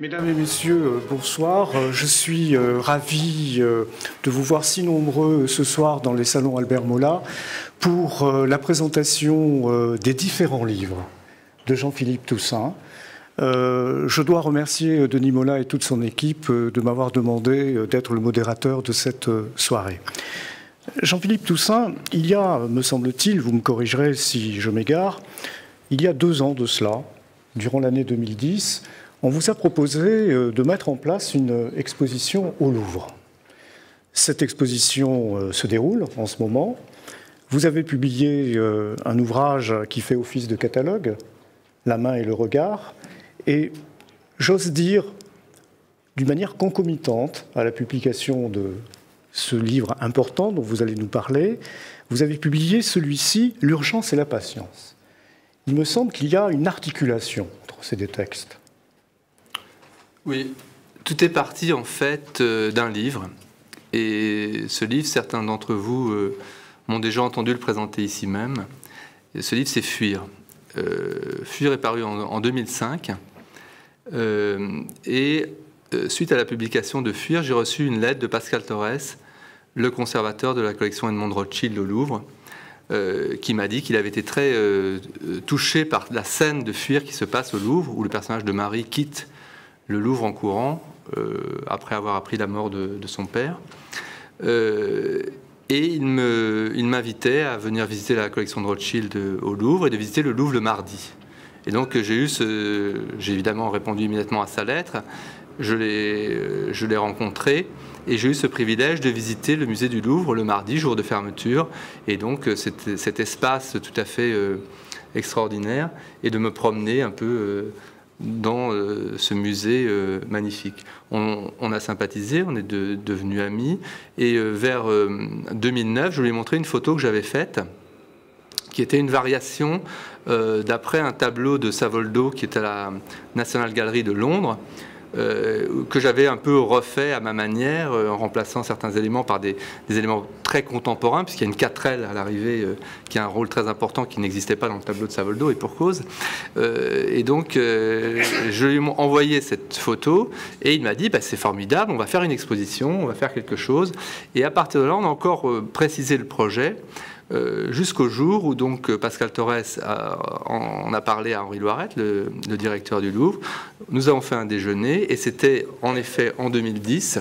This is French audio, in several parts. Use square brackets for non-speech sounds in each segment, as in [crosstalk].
Mesdames et messieurs, euh, bonsoir. Euh, je suis euh, ravi de vous voir si nombreux ce soir dans les salons Albert Mola pour la présentation des différents livres de Jean-Philippe Toussaint. Je dois remercier Denis Mola et toute son équipe de m'avoir demandé d'être le modérateur de cette soirée. Jean-Philippe Toussaint, il y a, me semble-t-il, vous me corrigerez si je m'égare, il y a deux ans de cela, durant l'année 2010, on vous a proposé euh, de mettre en place une exposition au Louvre. Cette exposition euh, se déroule en ce moment. Vous avez publié euh, un ouvrage qui fait office de catalogue, La main et le regard, et j'ose dire, d'une manière concomitante à la publication de ce livre important dont vous allez nous parler, vous avez publié celui-ci, L'urgence et la patience. Il me semble qu'il y a une articulation entre ces deux textes. Oui, tout est parti en fait euh, d'un livre. Et ce livre, certains d'entre vous euh, m'ont déjà entendu le présenter ici même. ce livre, c'est Fuir. Euh, Fuir est paru en, 2005. et suite à la publication de Fuir, j'ai reçu une lettre de Pascal Torres, le conservateur de la collection Edmond Rothschild au Louvre, qui m'a dit qu'il avait été très touché par la scène de Fuir qui se passe au Louvre, où le personnage de Marie quitte le Louvre en courant, euh, après avoir appris la mort de, son père. Euh, et il m'invitait à venir visiter la collection de Rothschild au Louvre et de visiter le Louvre le mardi. Et donc j'ai eu ce, j'ai évidemment répondu immédiatement à sa lettre. Je l'ai, je l'ai rencontré et j'ai eu ce privilège de visiter le musée du Louvre le mardi, jour de fermeture. Et donc cet, espace tout à fait euh, extraordinaire et de me promener un peu dans euh, ce musée euh, magnifique. On, a sympathisé, on est devenus amis, et euh, vers 2009, je lui ai montré une photo que j'avais faite, qui était une variation d'après un tableau de Savoldo qui est à la National Gallery de Londres. Euh, que j'avais un peu refait à ma manière, euh, en remplaçant certains éléments par des, éléments très contemporains, puisqu'il y a une 4L à l'arrivée euh, qui a un rôle très important qui n'existait pas dans le tableau de Savoldo, et pour cause. et donc, je lui ai envoyé cette photo, et il m'a dit, bah, c'est formidable, on va faire une exposition, on va faire quelque chose. Et à partir de là, on a encore précisé le projet. Euh, jusqu'au jour où donc euh, Pascal Torres en, a parlé à Henri Loiret, le, directeur du Louvre. Nous avons fait un déjeuner et c'était en effet en 2010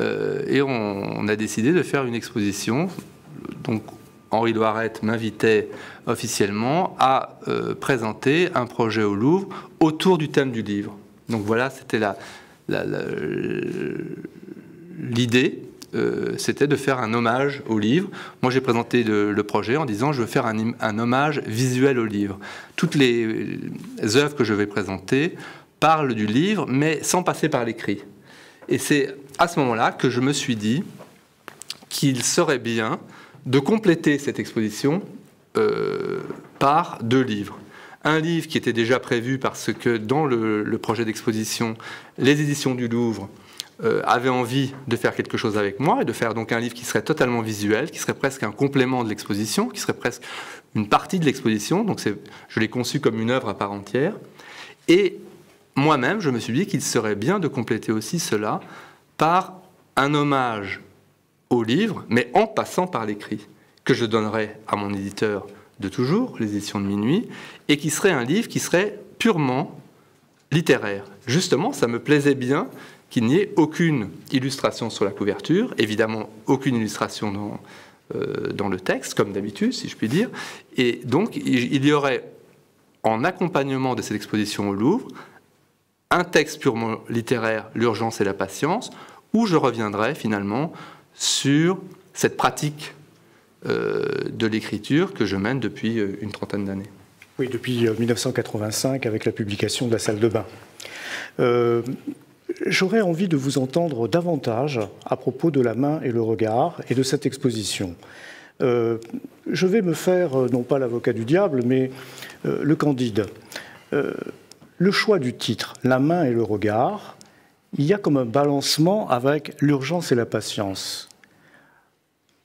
euh, et on, a décidé de faire une exposition. Donc Henri Loiret m'invitait officiellement à présenter un projet au Louvre autour du thème du livre. Donc voilà, c'était l'idée. Euh, c'était de faire un hommage au livre. Moi, j'ai présenté le, projet en disant je veux faire un, hommage visuel au livre. Toutes les, œuvres que je vais présenter parlent du livre, mais sans passer par l'écrit. Et c'est à ce moment-là que je me suis dit qu'il serait bien de compléter cette exposition euh, par deux livres. Un livre qui était déjà prévu parce que dans le projet d'exposition, les éditions du Louvre euh, avait envie de faire quelque chose avec moi et de faire donc un livre qui serait totalement visuel, qui serait presque un complément de l'exposition, qui serait presque une partie de l'exposition. Donc je l'ai conçu comme une œuvre à part entière. Et moi-même, je me suis dit qu'il serait bien de compléter aussi cela par un hommage au livre, mais en passant par l'écrit, que je donnerais à mon éditeur de toujours, les éditions de minuit, et qui serait un livre qui serait purement littéraire. Justement, ça me plaisait bien qu'il n'y ait aucune illustration sur la couverture, évidemment aucune illustration dans, euh, le texte, comme d'habitude, si je puis dire. Et donc, il y aurait, en accompagnement de cette exposition au Louvre, un texte purement littéraire, L'urgence et la patience, où je reviendrai finalement sur cette pratique euh, de l'écriture que je mène depuis euh, une trentaine d'années. Oui, depuis 1985 avec la publication de la salle de bain. J'aurais envie de vous entendre davantage à propos de la main et le regard et de cette exposition. Euh, je vais me faire, euh, non pas l'avocat du diable, mais euh, le candide. le choix du titre, La main et le regard, il y a comme un balancement avec l'urgence et la patience.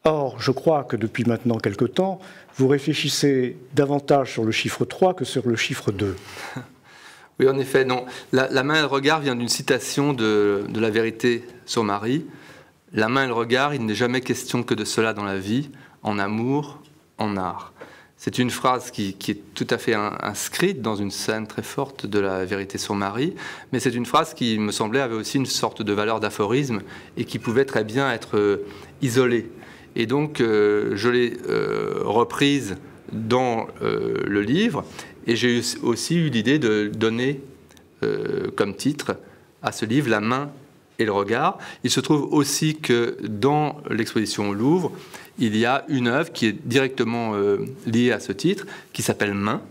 Or, je crois que depuis maintenant quelque temps, vous réfléchissez davantage sur le chiffre 3 que sur le chiffre 2. Oui, en effet, non. La, main et le regard vient d'une citation de, la vérité sur Marie. La main et le regard, il n'est jamais question que de cela dans la vie, en amour, en art. C'est une phrase qui, est tout à fait inscrite dans une scène très forte de la vérité sur Marie, mais c'est une phrase qui me semblait avait aussi une sorte de valeur d'aphorisme et qui pouvait très bien être euh, isolée. Et donc, euh, je l'ai euh, reprise dans le livre, et j'ai aussi eu l'idée de donner comme titre à ce livre La main et le regard. Il se trouve aussi que dans l'exposition au Louvre, il y a une œuvre qui est directement euh, liée à ce titre, qui s'appelle Main.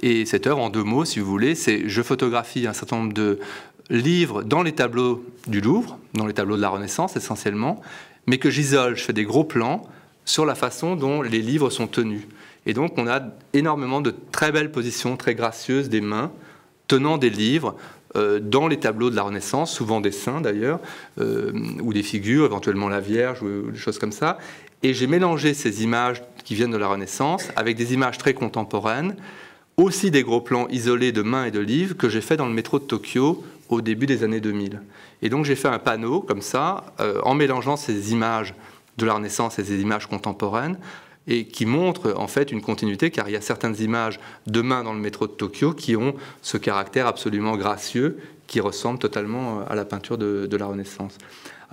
Et cette œuvre, en deux mots, si vous voulez, c'est je photographie un certain nombre de livres dans les tableaux du Louvre, dans les tableaux de la Renaissance essentiellement, mais que j'isole, je fais des gros plans sur la façon dont les livres sont tenus. Et donc on a énormément de très belles positions, très gracieuses des mains tenant des livres euh, dans les tableaux de la Renaissance, souvent des saints d'ailleurs, euh, ou des figures, éventuellement la Vierge ou des choses comme ça. Et j'ai mélangé ces images qui viennent de la Renaissance avec des images très contemporaines, aussi des gros plans isolés de mains et de livres que j'ai fait dans le métro de Tokyo au début des années 2000. Et donc j'ai fait un panneau comme ça, euh, en mélangeant ces images de la Renaissance et ces images contemporaines, et qui montrent en fait une continuité, car il y a certaines images de mains dans le métro de Tokyo qui ont ce caractère absolument gracieux, qui ressemble totalement à la peinture de la Renaissance.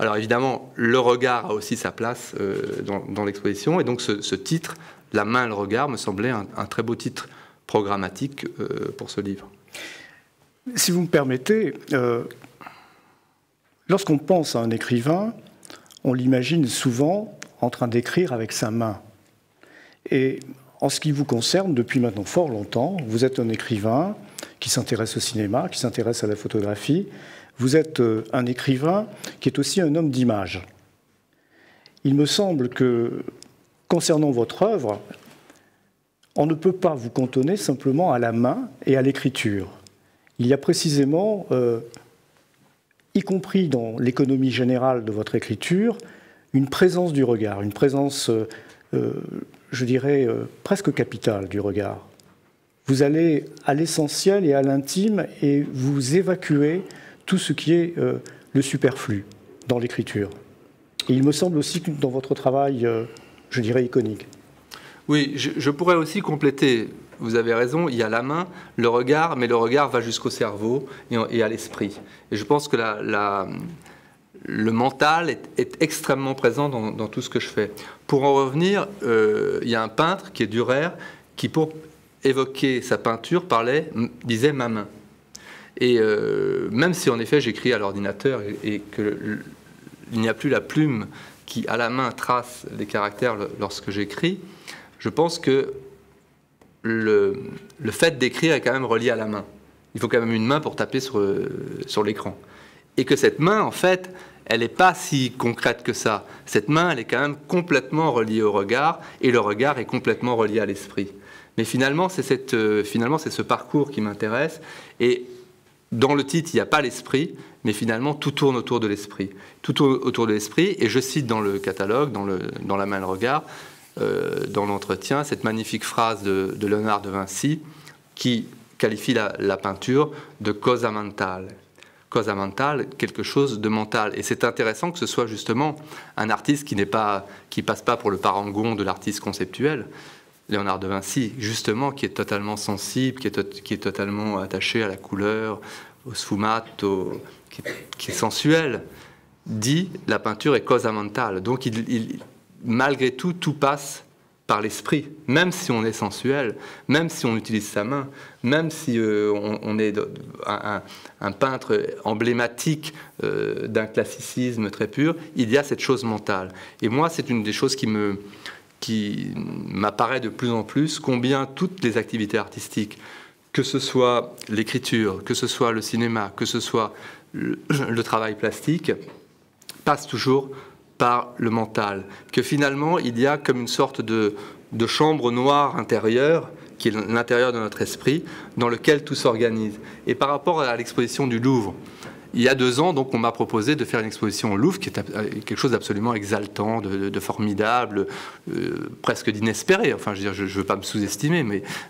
Alors évidemment, le regard a aussi sa place euh, dans, l'exposition, et donc ce, titre, La main et le regard, me semblait un, très beau titre programmatique euh, pour ce livre. Si vous me permettez, euh, lorsqu'on pense à un écrivain, on l'imagine souvent en train d'écrire avec sa main. Et en ce qui vous concerne, depuis maintenant fort longtemps, vous êtes un écrivain qui s'intéresse au cinéma, qui s'intéresse à la photographie, vous êtes euh, un écrivain qui est aussi un homme d'image. Il me semble que, concernant votre œuvre, on ne peut pas vous cantonner simplement à la main et à l'écriture. Il y a précisément, euh, y compris dans l'économie générale de votre écriture, une présence du regard, une présence, euh, je dirais, presque capitale du regard. Vous allez à l'essentiel et à l'intime et vous évacuez tout ce qui est euh, le superflu dans l'écriture. Il me semble aussi que dans votre travail, euh, je dirais, iconique. Oui, je, pourrais aussi compléter. Vous avez raison, il y a la main, le regard, mais le regard va jusqu'au cerveau et, à l'esprit. Et je pense que la, le mental est, extrêmement présent dans, tout ce que je fais. Pour en revenir, euh, il y a un peintre qui est Durer, qui pour évoquer sa peinture parlait, disait ma main. Et euh, même si en effet j'écris à l'ordinateur et, qu'il n'y a plus la plume qui à la main trace les caractères lorsque j'écris, je pense que le, fait d'écrire est quand même relié à la main. Il faut quand même une main pour taper sur, sur l'écran. Et que cette main, en fait, elle n'est pas si concrète que ça. Cette main, elle est quand même complètement reliée au regard, et le regard est complètement relié à l'esprit. Mais finalement, c'est euh, ce parcours qui m'intéresse. Et dans le titre, il n'y a pas l'esprit, mais finalement, tout tourne autour de l'esprit. Tout autour de l'esprit, et je cite dans le catalogue, dans, le, dans La main le regard, euh, dans l'entretien, cette magnifique phrase de, Léonard de Vinci qui qualifie la, peinture de cosa mentale. Cosa mentale, quelque chose de mental. Et c'est intéressant que ce soit justement un artiste qui n'est pas, qui passe pas pour le parangon de l'artiste conceptuel, Léonard de Vinci, justement, qui est totalement sensible, qui est, totalement attaché à la couleur, au sfumato, qui, est sensuel, dit la peinture est cosa mentale. Donc, il, malgré tout, tout passe par l'esprit, même si on est sensuel, même si on utilise sa main, même si euh, on, est un, peintre emblématique euh, d'un classicisme très pur, il y a cette chose mentale. Et moi, c'est une des choses qui me, qui m'apparaît de plus en plus combien toutes les activités artistiques, que ce soit l'écriture, que ce soit le cinéma, que ce soit le, travail plastique, passent toujours par le mental. Que finalement, il y a comme une sorte de, de chambre noire intérieure, qui est l'intérieur de notre esprit, dans lequel tout s'organise. Et par rapport à l'exposition du Louvre, il y a deux ans, donc, on m'a proposé de faire une exposition au Louvre, qui est euh, quelque chose d'absolument exaltant, de, formidable, euh, presque d'inespéré. Enfin, je veux ne veux pas me sous-estimer,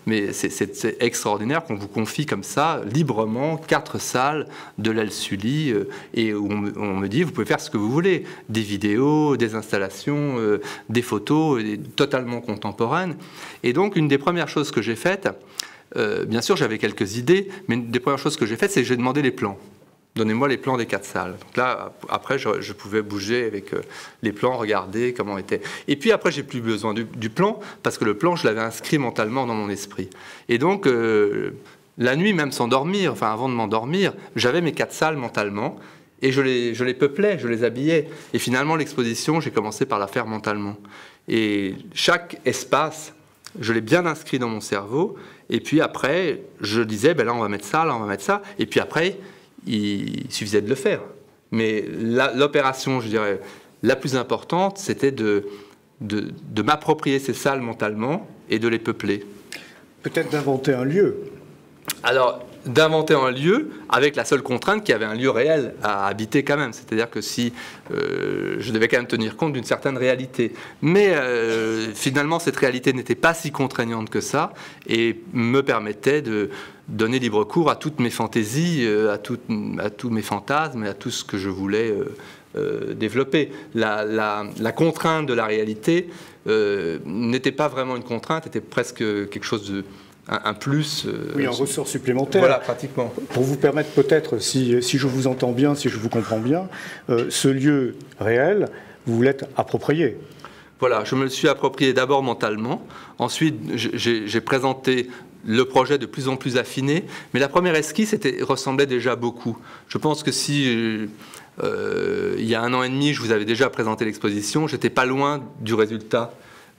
mais, c'est extraordinaire qu'on vous confie comme ça, librement, quatre salles de l'aile Sully, euh, et où on, me dit, vous pouvez faire ce que vous voulez, des vidéos, des installations, des photos, totalement contemporaines. Et donc, une des premières choses que j'ai faites, bien sûr, j'avais quelques idées, mais une des premières choses que j'ai faites, c'est que j'ai demandé les plans. Donnez-moi les plans des quatre salles. Donc là, après, je, pouvais bouger avec euh, les plans, regarder comment était. Et puis après, j'ai plus besoin du, plan parce que le plan, je l'avais inscrit mentalement dans mon esprit. Et donc, euh, la nuit, même sans dormir, enfin avant de m'endormir, j'avais mes quatre salles mentalement et je les, je les peuplais, je les habillais. Et finalement, l'exposition, j'ai commencé par la faire mentalement. Et chaque espace, je l'ai bien inscrit dans mon cerveau. Et puis après, je disais, ben là, on va mettre ça, là, on va mettre ça. Et puis après, il suffisait de le faire. Mais l'opération, je dirais, la plus importante, c'était de, de, de m'approprier ces salles mentalement et de les peupler. Peut-être d'inventer un lieu. Alors, d'inventer un lieu avec la seule contrainte qu'il y avait un lieu réel à habiter quand même. C'est-à-dire que si euh, je devais quand même tenir compte d'une certaine réalité. Mais euh, finalement, cette réalité n'était pas si contraignante que ça et me permettait de donner libre cours à toutes mes fantaisies, euh, à, à tous mes fantasmes et à tout ce que je voulais développer. La, contrainte de la réalité n'était pas vraiment une contrainte, était presque quelque chose de un, plus. Euh, oui, un ressort supplémentaire. Voilà, pratiquement. Pour vous permettre peut-être, si, si, je vous entends bien, si je vous comprends bien, euh, ce lieu réel, vous vous l'êtes approprié. Voilà, je me le suis approprié d'abord mentalement. Ensuite, j'ai présenté le projet de plus en plus affiné. Mais la première esquisse était, ressemblait déjà beaucoup. Je pense que si euh, il y a un an et demi, je vous avais déjà présenté l'exposition, j'étais pas loin du résultat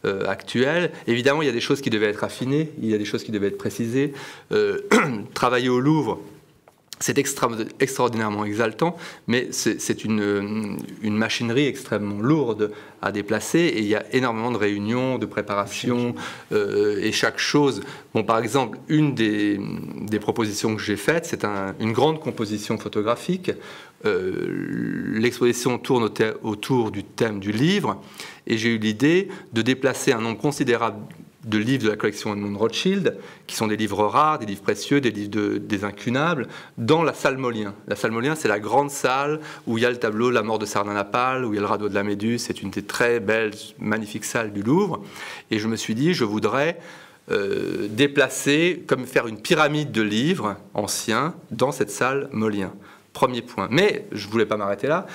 euh, actuelle. Évidemment, il y a des choses qui devaient être affinées, il y a des choses qui devaient être précisées. Euh, [clears throat] travailler au Louvre, c'est extraordinairement exaltant, mais c'est une, une, machinerie extrêmement lourde à déplacer et il y a énormément de réunions, de préparations euh, et chaque chose. Bon, par exemple, une des propositions que j'ai faites, c'est une grande composition photographique. L'exposition tourne autour du thème du livre et j'ai eu l'idée de déplacer un nombre considérable de livres de la collection Edmond Rothschild, qui sont des livres rares, des livres précieux, des livres des incunables, dans la salle Molien. La salle Molien, c'est la grande salle où il y a le tableau La mort de Sardanapale, où il y a le radeau de la Méduse. C'est une des très belles, magnifiques salles du Louvre. Et je me suis dit, je voudrais euh, déplacer, comme faire une pyramide de livres anciens dans cette salle Molien. Premier point. Mais je ne voulais pas m'arrêter là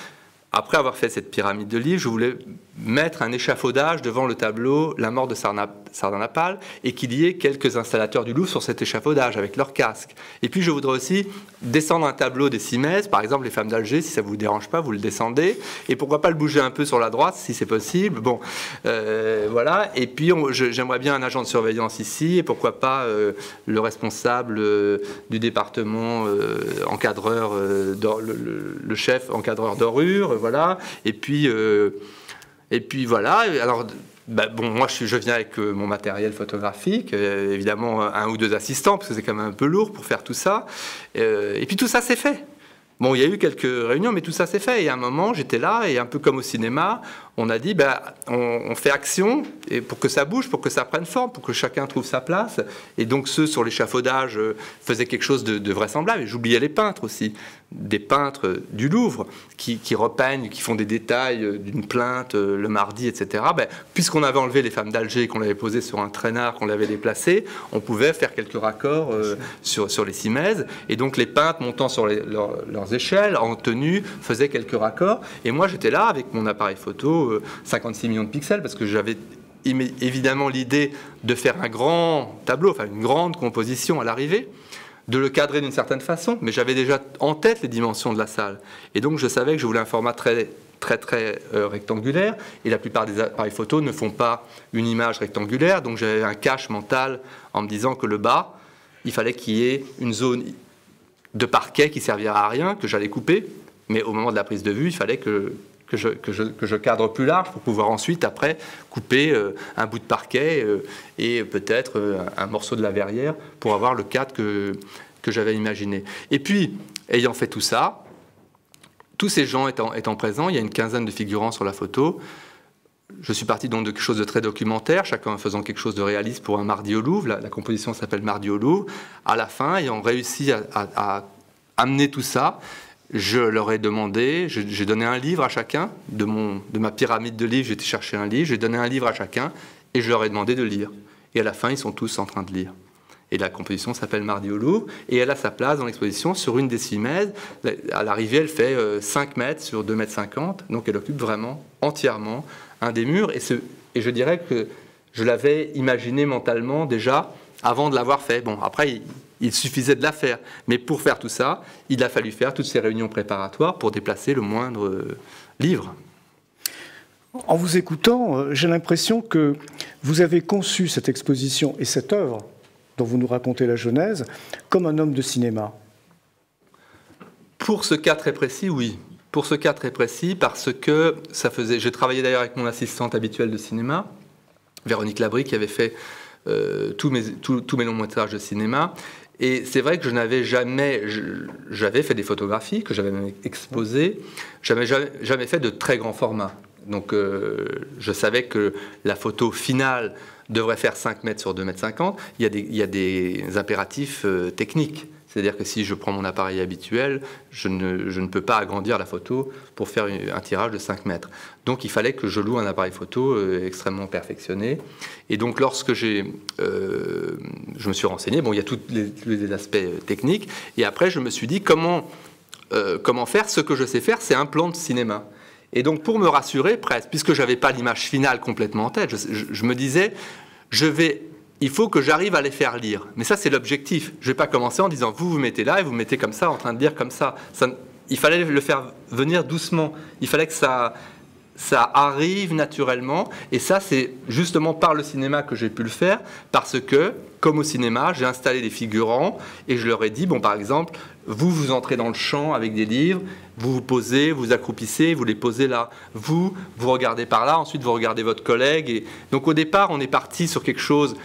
après avoir fait cette pyramide de livres, je voulais mettre un échafaudage devant le tableau La mort de Sardanapale et qu'il y ait quelques installateurs du Louvre sur cet échafaudage avec leurs casques. Et puis je voudrais aussi descendre un tableau des Simès, par exemple les femmes d'Alger, si ça ne vous dérange pas, vous le descendez. Et pourquoi pas le bouger un peu sur la droite si c'est possible. Bon, euh, voilà. Et puis j'aimerais bien un agent de surveillance ici et pourquoi pas euh, le responsable euh, du département encadreur, le, le, chef encadreur d'Orure voilà. Et puis, et puis voilà. Alors, bah, bon, moi, je, viens avec euh, mon matériel photographique, euh, évidemment un ou deux assistants, parce que c'est quand même un peu lourd pour faire tout ça. et puis tout ça, c'est fait. Bon, il y a eu quelques réunions, mais tout ça s'est fait. Et à un moment, j'étais là, et un peu comme au cinéma, on a dit, ben, on, fait action et pour que ça bouge, pour que ça prenne forme, pour que chacun trouve sa place. Et donc ceux sur l'échafaudage euh, faisaient quelque chose de, vraisemblable. Et j'oubliais les peintres aussi, des peintres du Louvre qui, repeignent, qui font des détails euh, d'une plainte euh, le mardi, etc. Ben, Puisqu'on avait enlevé les femmes d'Alger, qu'on l'avait posé sur un traînard, qu'on l'avait déplacé, on pouvait faire quelques raccords sur, sur les cimaises. Et donc les peintres montant sur leurs échelles, en tenue, faisaient quelques raccords. Et moi j'étais là avec mon appareil photo 56 euh, millions de pixels, parce que j'avais évidemment l'idée de faire un grand tableau, enfin une grande composition à l'arrivée, de le cadrer d'une certaine façon, mais j'avais déjà en tête les dimensions de la salle. Et donc je savais que je voulais un format très très très euh, rectangulaire, et la plupart des appareils photos ne font pas une image rectangulaire, donc j'avais un cache mental en me disant que le bas, il fallait qu'il y ait une zone de parquet qui servira à rien, que j'allais couper, mais au moment de la prise de vue, il fallait que, que je, que, je, cadre plus large pour pouvoir ensuite, après, couper euh, un bout de parquet euh, et peut-être euh, un, morceau de la verrière pour avoir le cadre que, que j'avais imaginé. Et puis, ayant fait tout ça, tous ces gens étant, étant, présents, il y a une quinzaine de figurants sur la photo. Je suis parti donc de quelque chose de très documentaire, chacun faisant quelque chose de réaliste pour un mardi au Louvre. La, composition s'appelle Mardi au Louvre. À la fin, ayant réussi à amener tout ça, je leur ai demandé, j'ai donné un livre à chacun, de, mon, de ma pyramide de livres, été chercher un livre, j'ai donné un livre à chacun, et je leur ai demandé de lire. Et à la fin, ils sont tous en train de lire. Et la composition s'appelle Mardi au Louvre, et elle a sa place dans l'exposition sur une décimètre. À l'arrivée, elle fait 5 euh, mètres sur 2 mètres 50, donc elle occupe vraiment entièrement un des murs. Et, et je dirais que je l'avais imaginé mentalement déjà avant de l'avoir fait. Bon, après, il, suffisait de la faire. Mais pour faire tout ça, il a fallu faire toutes ces réunions préparatoires pour déplacer le moindre euh, livre. En vous écoutant, euh, j'ai l'impression que vous avez conçu cette exposition et cette œuvre dont vous nous racontez la genèse comme un homme de cinéma. Pour ce cas très précis, oui. Pour ce cas très précis, parce que ça faisait. J'ai travaillé d'ailleurs avec mon assistante habituelle de cinéma, Véronique Labry, qui avait fait euh, tous, mes, tous mes longs métrages de cinéma. Et c'est vrai que je n'avais jamais, j'avais fait des photographies que j'avais exposées, jamais, jamais, fait de très grand format. Donc euh, je savais que la photo finale devrait faire 5 mètres sur 2 mètres 50. Il y a des, il y a des impératifs euh, techniques. C'est-à-dire que si je prends mon appareil habituel, je ne, je ne, peux pas agrandir la photo pour faire un tirage de 5 mètres. Donc il fallait que je loue un appareil photo euh, extrêmement perfectionné. Et donc lorsque j'ai, euh, je me suis renseigné, bon, il y a tous les, aspects techniques, et après je me suis dit comment, euh, comment faire ce que je sais faire, c'est un plan de cinéma. Et donc pour me rassurer presque, puisque je n'avais pas l'image finale complètement en tête, je me disais, je vais il faut que j'arrive à les faire lire. Mais ça, c'est l'objectif. Je ne vais pas commencer en disant, vous vous mettez là et vous mettez comme ça, en train de lire comme ça. il fallait le faire venir doucement. Il fallait que ça, ça arrive naturellement. Et ça, c'est justement par le cinéma que j'ai pu le faire, parce que, comme au cinéma, j'ai installé des figurants et je leur ai dit, bon, par exemple, vous, vous entrez dans le champ avec des livres, vous vous posez, vous accroupissez, vous les posez là. Vous, vous regardez par là, ensuite vous regardez votre collègue. Et... Donc au départ, on est parti sur quelque chose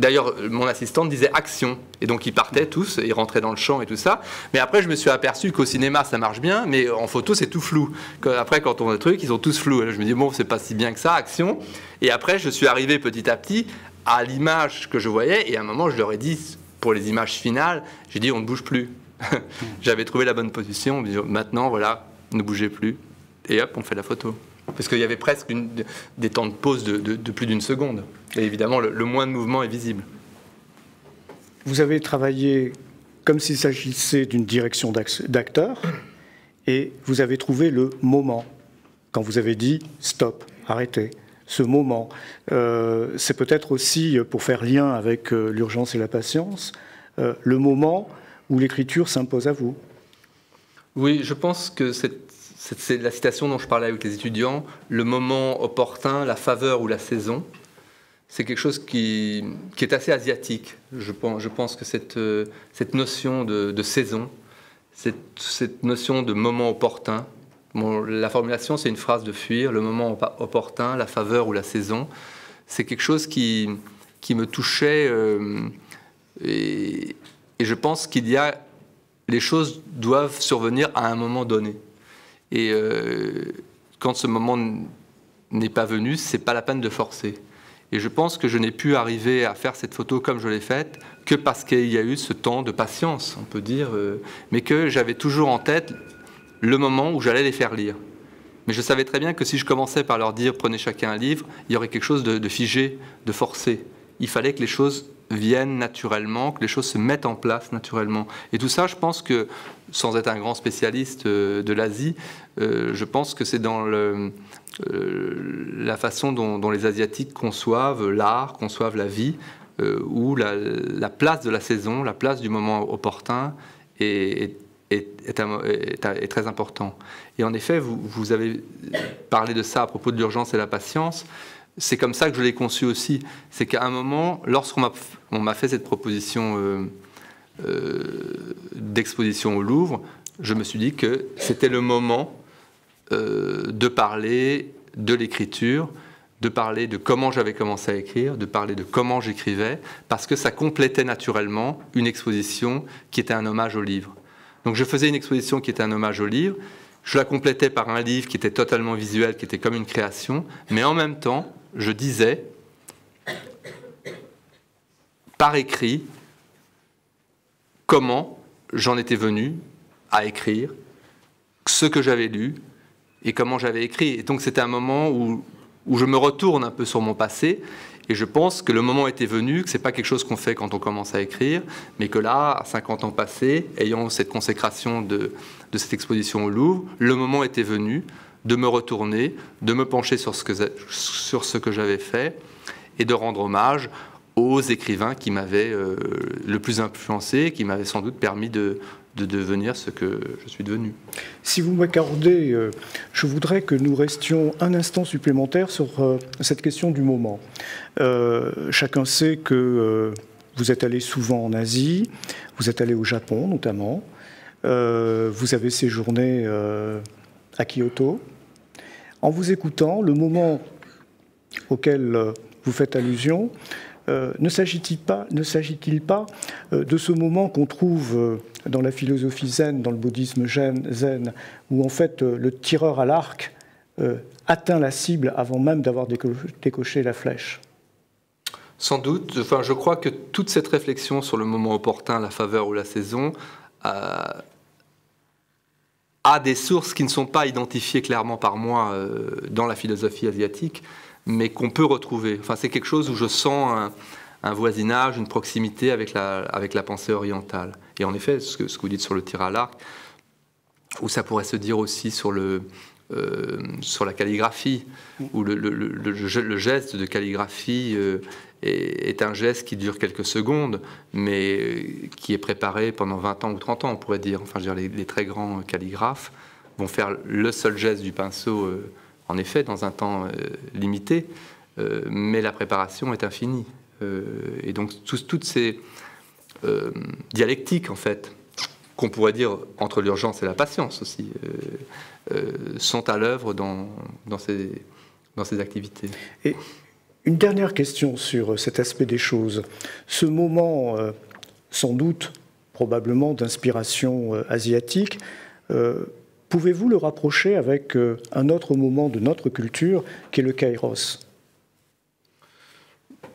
D'ailleurs, mon assistante disait action. Et donc, ils partaient tous, ils rentraient dans le champ et tout ça. Mais après, je me suis aperçu qu'au cinéma, ça marche bien, mais en photo, c'est tout flou. Après, quand on a le truc, ils sont tous flous. je me dis, bon, c'est pas si bien que ça, action. Et après, je suis arrivé petit à petit à l'image que je voyais. Et à un moment, je leur ai dit, pour les images finales, j'ai dit, on ne bouge plus. [laughs] J'avais trouvé la bonne position. Maintenant, voilà, ne bougez plus. Et hop, on fait la photo parce qu'il y avait presque des temps de pause de, plus d'une seconde. Et évidemment, le, moins de mouvement est visible. Vous avez travaillé comme s'il s'agissait d'une direction d'acteurs, et vous avez trouvé le moment, quand vous avez dit stop, arrêtez. Ce moment, euh, c'est peut-être aussi, pour faire lien avec euh, l'urgence et la patience, euh, le moment où l'écriture s'impose à vous. Oui, je pense que c'est la citation dont je parlais avec les étudiants, le moment opportun, la faveur ou la saison. C'est quelque chose qui, est assez asiatique. Je pense, que cette, euh, notion de, saison, cette, notion de moment opportun, la formulation c'est une phrase de fuir, le moment opportun, la faveur ou la saison, c'est quelque chose qui, me touchait euh, et, et je pense qu'il y a les choses doivent survenir à un moment donné. Et euh, quand ce moment n'est pas venu, c'est pas la peine de forcer. Et je pense que je n'ai pu arriver à faire cette photo comme je l'ai faite que parce qu'il y a eu ce temps de patience, on peut dire, euh, mais que j'avais toujours en tête le moment où j'allais les faire lire. Mais je savais très bien que si je commençais par leur dire prenez chacun un livre, il y aurait quelque chose de, de figé, de forcé. Il fallait que les choses viennent naturellement, que les choses se mettent en place naturellement. Et tout ça, je pense que, sans être un grand spécialiste euh, de l'Asie, euh, je pense que c'est dans le, euh, la façon dont, les Asiatiques conçoivent l'art, conçoivent la vie, où la, place de la saison, la place du moment opportun est, est, très important. Et en effet, vous, vous avez parlé de ça à propos de l'urgence et la patience c'est comme ça que je l'ai conçu aussi. C'est qu'à un moment, lorsqu'on m'a fait cette proposition euh, euh, d'exposition au Louvre, je me suis dit que c'était le moment euh, de parler de l'écriture, de parler de comment j'avais commencé à écrire, de parler de comment j'écrivais, parce que ça complétait naturellement une exposition qui était un hommage au livre. Donc je faisais une exposition qui était un hommage au livre, je la complétais par un livre qui était totalement visuel, qui était comme une création, mais en même temps, je disais, par écrit, comment j'en étais venu à écrire, ce que j'avais lu et comment j'avais écrit. Et donc c'était un moment où, où je me retourne un peu sur mon passé et je pense que le moment était venu, que ce n'est pas quelque chose qu'on fait quand on commence à écrire, mais que là, à 50 ans passés, ayant cette consécration de, de cette exposition au Louvre, le moment était venu de me retourner, de me pencher sur ce que, sur ce que j'avais fait et de rendre hommage aux écrivains qui m'avaient euh, le plus influencé, qui m'avaient sans doute permis de, de devenir ce que je suis devenu. Si vous m'accordez, euh, je voudrais que nous restions un instant supplémentaire sur euh, cette question du moment. Euh, chacun sait que vous êtes allé souvent en Asie, vous êtes allé au Japon notamment, vous avez séjourné à Kyoto. En vous écoutant, le moment auquel vous faites allusion, euh, ne s'agit-il pas, euh, de ce moment qu'on trouve euh, dans la philosophie zen, dans le bouddhisme zen, où en fait le tireur à l'arc atteint la cible avant même d'avoir décoché la flèche? Sans doute. Enfin, je crois que toute cette réflexion sur le moment opportun, la faveur ou la saison, a des sources qui ne sont pas identifiées clairement par moi dans la philosophie asiatique mais qu'on peut retrouver. Enfin, c'est quelque chose où je sens un, voisinage, une proximité avec la, avec la pensée orientale. Et en effet, ce que, ce que vous dites sur le tir à l'arc, ou ça pourrait se dire aussi sur, le, euh, sur la calligraphie, où le, le, le, geste de calligraphie euh, est, un geste qui dure quelques secondes, mais qui est préparé pendant 20 ans ou 30 ans, on pourrait dire. Enfin, je veux dire, les, très grands calligraphes vont faire le seul geste du pinceau. Euh, en effet, dans un temps euh, limité, euh, mais la préparation est infinie. Euh, et donc, toutes ces dialectiques, en fait, qu'on pourrait dire entre l'urgence et la patience aussi, sont à l'œuvre dans, dans, ces, dans ces activités. Et une dernière question sur cet aspect des choses. Ce moment, sans doute, probablement d'inspiration asiatique, Pouvez-vous le rapprocher avec euh, un autre moment de notre culture qui est le kairos?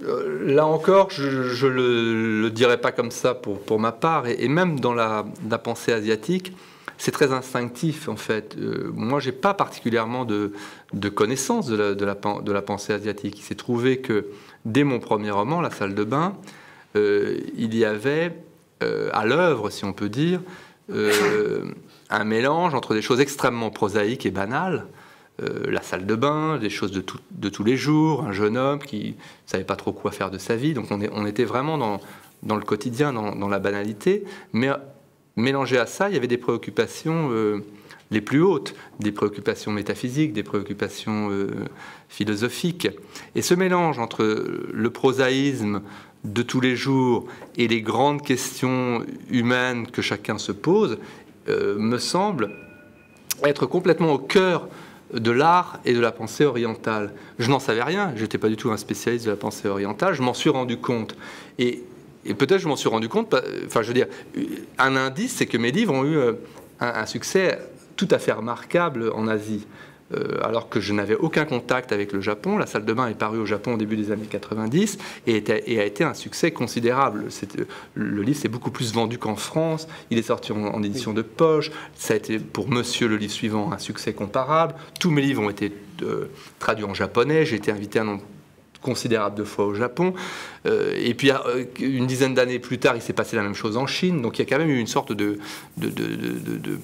Euh, Là encore, je ne le, dirais pas comme ça pour, pour ma part, et, même dans la, pensée asiatique, c'est très instinctif en fait. Euh, moi, j'ai pas particulièrement de, de connaissance de la, de, la, pensée asiatique. Il s'est trouvé que dès mon premier roman, La salle de bain, il y avait à l'œuvre, si on peut dire, un mélange entre des choses extrêmement prosaïques et banales, euh, la salle de bain, des choses de, de, tous les jours, un jeune homme qui ne savait pas trop quoi faire de sa vie. Donc on, est, on était vraiment dans, dans, le quotidien, dans, la banalité. Mais mélangé à ça, il y avait des préoccupations euh, les plus hautes, des préoccupations métaphysiques, des préoccupations euh, philosophiques. Et ce mélange entre le prosaïsme de tous les jours et les grandes questions humaines que chacun se pose euh, me semble être complètement au cœur de l'art et de la pensée orientale. Je n'en savais rien, je n'étais pas du tout un spécialiste de la pensée orientale, je m'en suis rendu compte. Et, peut-être je m'en suis rendu compte, enfin je veux dire, un indice, c'est que mes livres ont eu euh, un succès tout à fait remarquable en Asie. Euh, alors que je n'avais aucun contact avec le Japon. La salle de bain est parue au Japon au début des années 90 et, a été un succès considérable. Le livre s'est beaucoup plus vendu qu'en France. Il est sorti en, édition de poche. Ça a été pour Monsieur le livre suivant un succès comparable. Tous mes livres ont été euh, traduits en japonais. J'ai été invité un nombre considérable de fois au Japon. Euh, et puis, une dizaine d'années plus tard, il s'est passé la même chose en Chine. Donc, il y a quand même eu une sorte de, de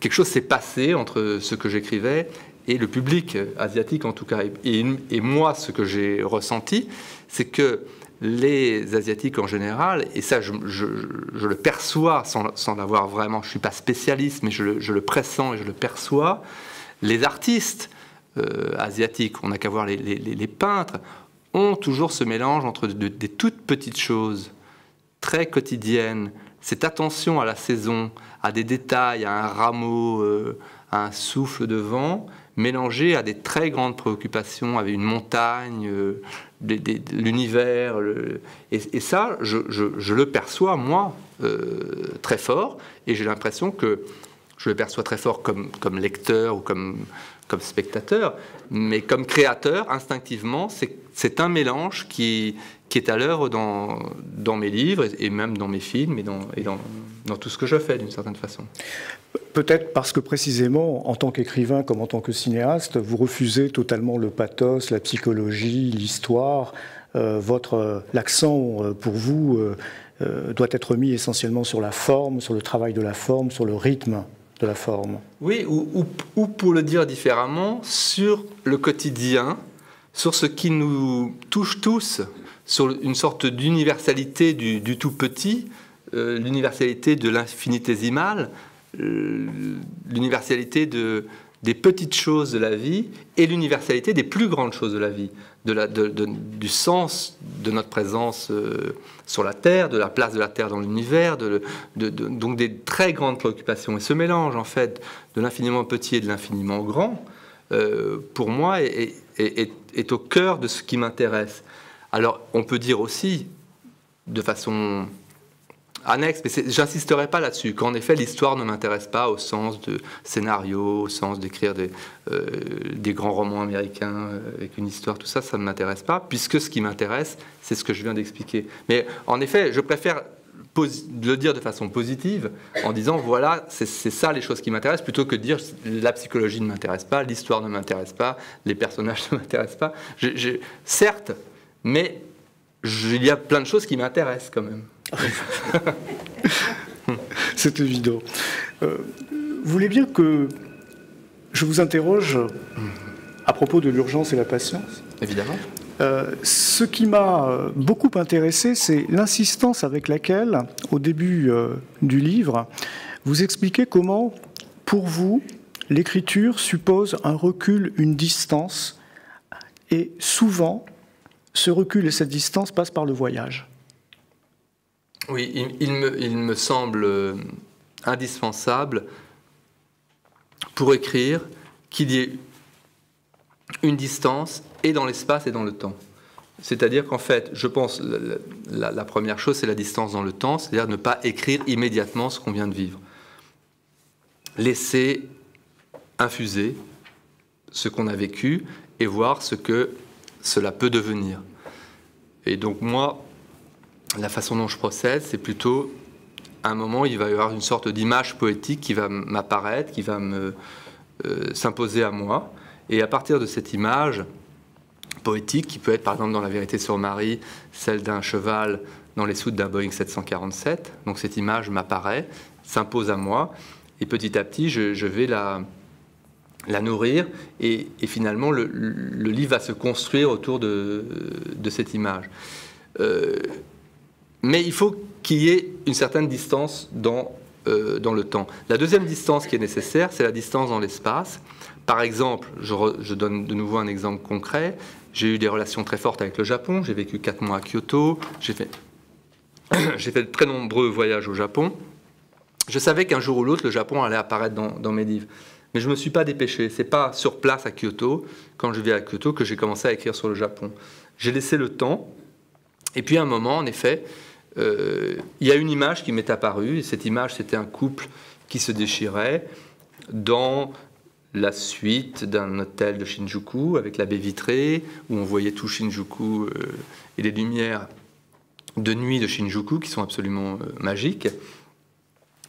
quelque chose s'est passé entre ce que j'écrivais et le public asiatique en tout cas, et, moi ce que j'ai ressenti, c'est que les Asiatiques en général, et ça je, le perçois sans, l'avoir vraiment, je ne suis pas spécialiste, mais je le, pressens et je le perçois, les artistes euh, asiatiques, on n'a qu'à voir les, peintres, ont toujours ce mélange entre des toutes petites choses, très quotidiennes, cette attention à la saison, à des détails, à un rameau, euh, à un souffle de vent, mélangé à des très grandes préoccupations, avec une montagne, euh, l'univers. Et, ça, je, le perçois, moi, euh, très fort, et j'ai l'impression que je le perçois très fort comme, lecteur ou comme, comme spectateur, mais comme créateur, instinctivement, c'est un mélange qui, qui est à l'œuvre dans, dans mes livres et même dans mes films et dans, et dans, dans tout ce que je fais d'une certaine façon. Peut-être parce que précisément, en tant qu'écrivain comme en tant que cinéaste, vous refusez totalement le pathos, la psychologie, l'histoire. Euh, votre l'accent euh, pour vous euh, doit être mis essentiellement sur la forme, sur le travail de la forme, sur le rythme de la forme. Oui, ou, ou, pour le dire différemment, sur le quotidien, sur ce qui nous touche tous, sur une sorte d'universalité du, tout petit, l'universalité de l'infinitésimal, l'universalité de, des petites choses de la vie et l'universalité des plus grandes choses de la vie, du sens de notre présence euh, sur la Terre, de la place de la Terre dans l'univers, donc des très grandes préoccupations. Et ce mélange, en fait, de l'infiniment petit et de l'infiniment grand, euh, pour moi, est, au cœur de ce qui m'intéresse. Alors, on peut dire aussi, de façon annexe, mais j'insisterai pas là-dessus, qu'en effet l'histoire ne m'intéresse pas au sens de scénario, au sens d'écrire des, euh, des, grands romans américains euh, avec une histoire, tout ça, ça ne m'intéresse pas, puisque ce qui m'intéresse, c'est ce que je viens d'expliquer. Mais en effet, je préfère le dire de façon positive, en disant voilà, c'est ça les choses qui m'intéressent, plutôt que de dire la psychologie ne m'intéresse pas, l'histoire ne m'intéresse pas, les personnages [laughs] ne m'intéressent pas. certes, mais il y a plein de choses qui m'intéressent quand même. [laughs] C'est évident. Euh, vous voulez bien que je vous interroge à propos de l'urgence et la patience? Évidemment. Euh, ce qui m'a beaucoup intéressé, c'est l'insistance avec laquelle, au début euh, du livre, vous expliquez comment, pour vous, l'écriture suppose un recul, une distance, et souvent, ce recul et cette distance passent par le voyage. Oui, il, me, semble euh, indispensable pour écrire qu'il y ait une distance et dans l'espace et dans le temps. C'est-à-dire qu'en fait, je pense, la, la première chose, c'est la distance dans le temps, c'est-à-dire ne pas écrire immédiatement ce qu'on vient de vivre. Laisser infuser ce qu'on a vécu et voir ce que cela peut devenir. Et donc moi, la façon dont je procède, c'est plutôt un moment, il va y avoir une sorte d'image poétique qui va m'apparaître, qui va me euh, s'imposer à moi. Et à partir de cette image poétique, qui peut être par exemple dans La vérité sur Marie, celle d'un cheval dans les soutes d'un Boeing 747, donc cette image m'apparaît, s'impose à moi, et petit à petit, je, vais la, nourrir, et, finalement, le, livre va se construire autour de, de cette image. Euh, mais il faut qu'il y ait une certaine distance dans, euh, dans le temps. La deuxième distance qui est nécessaire, c'est la distance dans l'espace. Par exemple, je, donne de nouveau un exemple concret. J'ai eu des relations très fortes avec le Japon. J'ai vécu quatre mois à Kyoto. J'ai fait, [coughs] de très nombreux voyages au Japon. Je savais qu'un jour ou l'autre, le Japon allait apparaître dans, dans mes livres. Mais je ne me suis pas dépêché. C'est pas sur place à Kyoto, quand je vis à Kyoto, que j'ai commencé à écrire sur le Japon. J'ai laissé le temps. Et puis à un moment, en effet, euh, il y a une image qui m'est apparue, et cette image, c'était un couple qui se déchirait dans la suite d'un hôtel de Shinjuku avec la baie vitrée, où on voyait tout Shinjuku euh, et les lumières de nuit de Shinjuku qui sont absolument euh, magiques.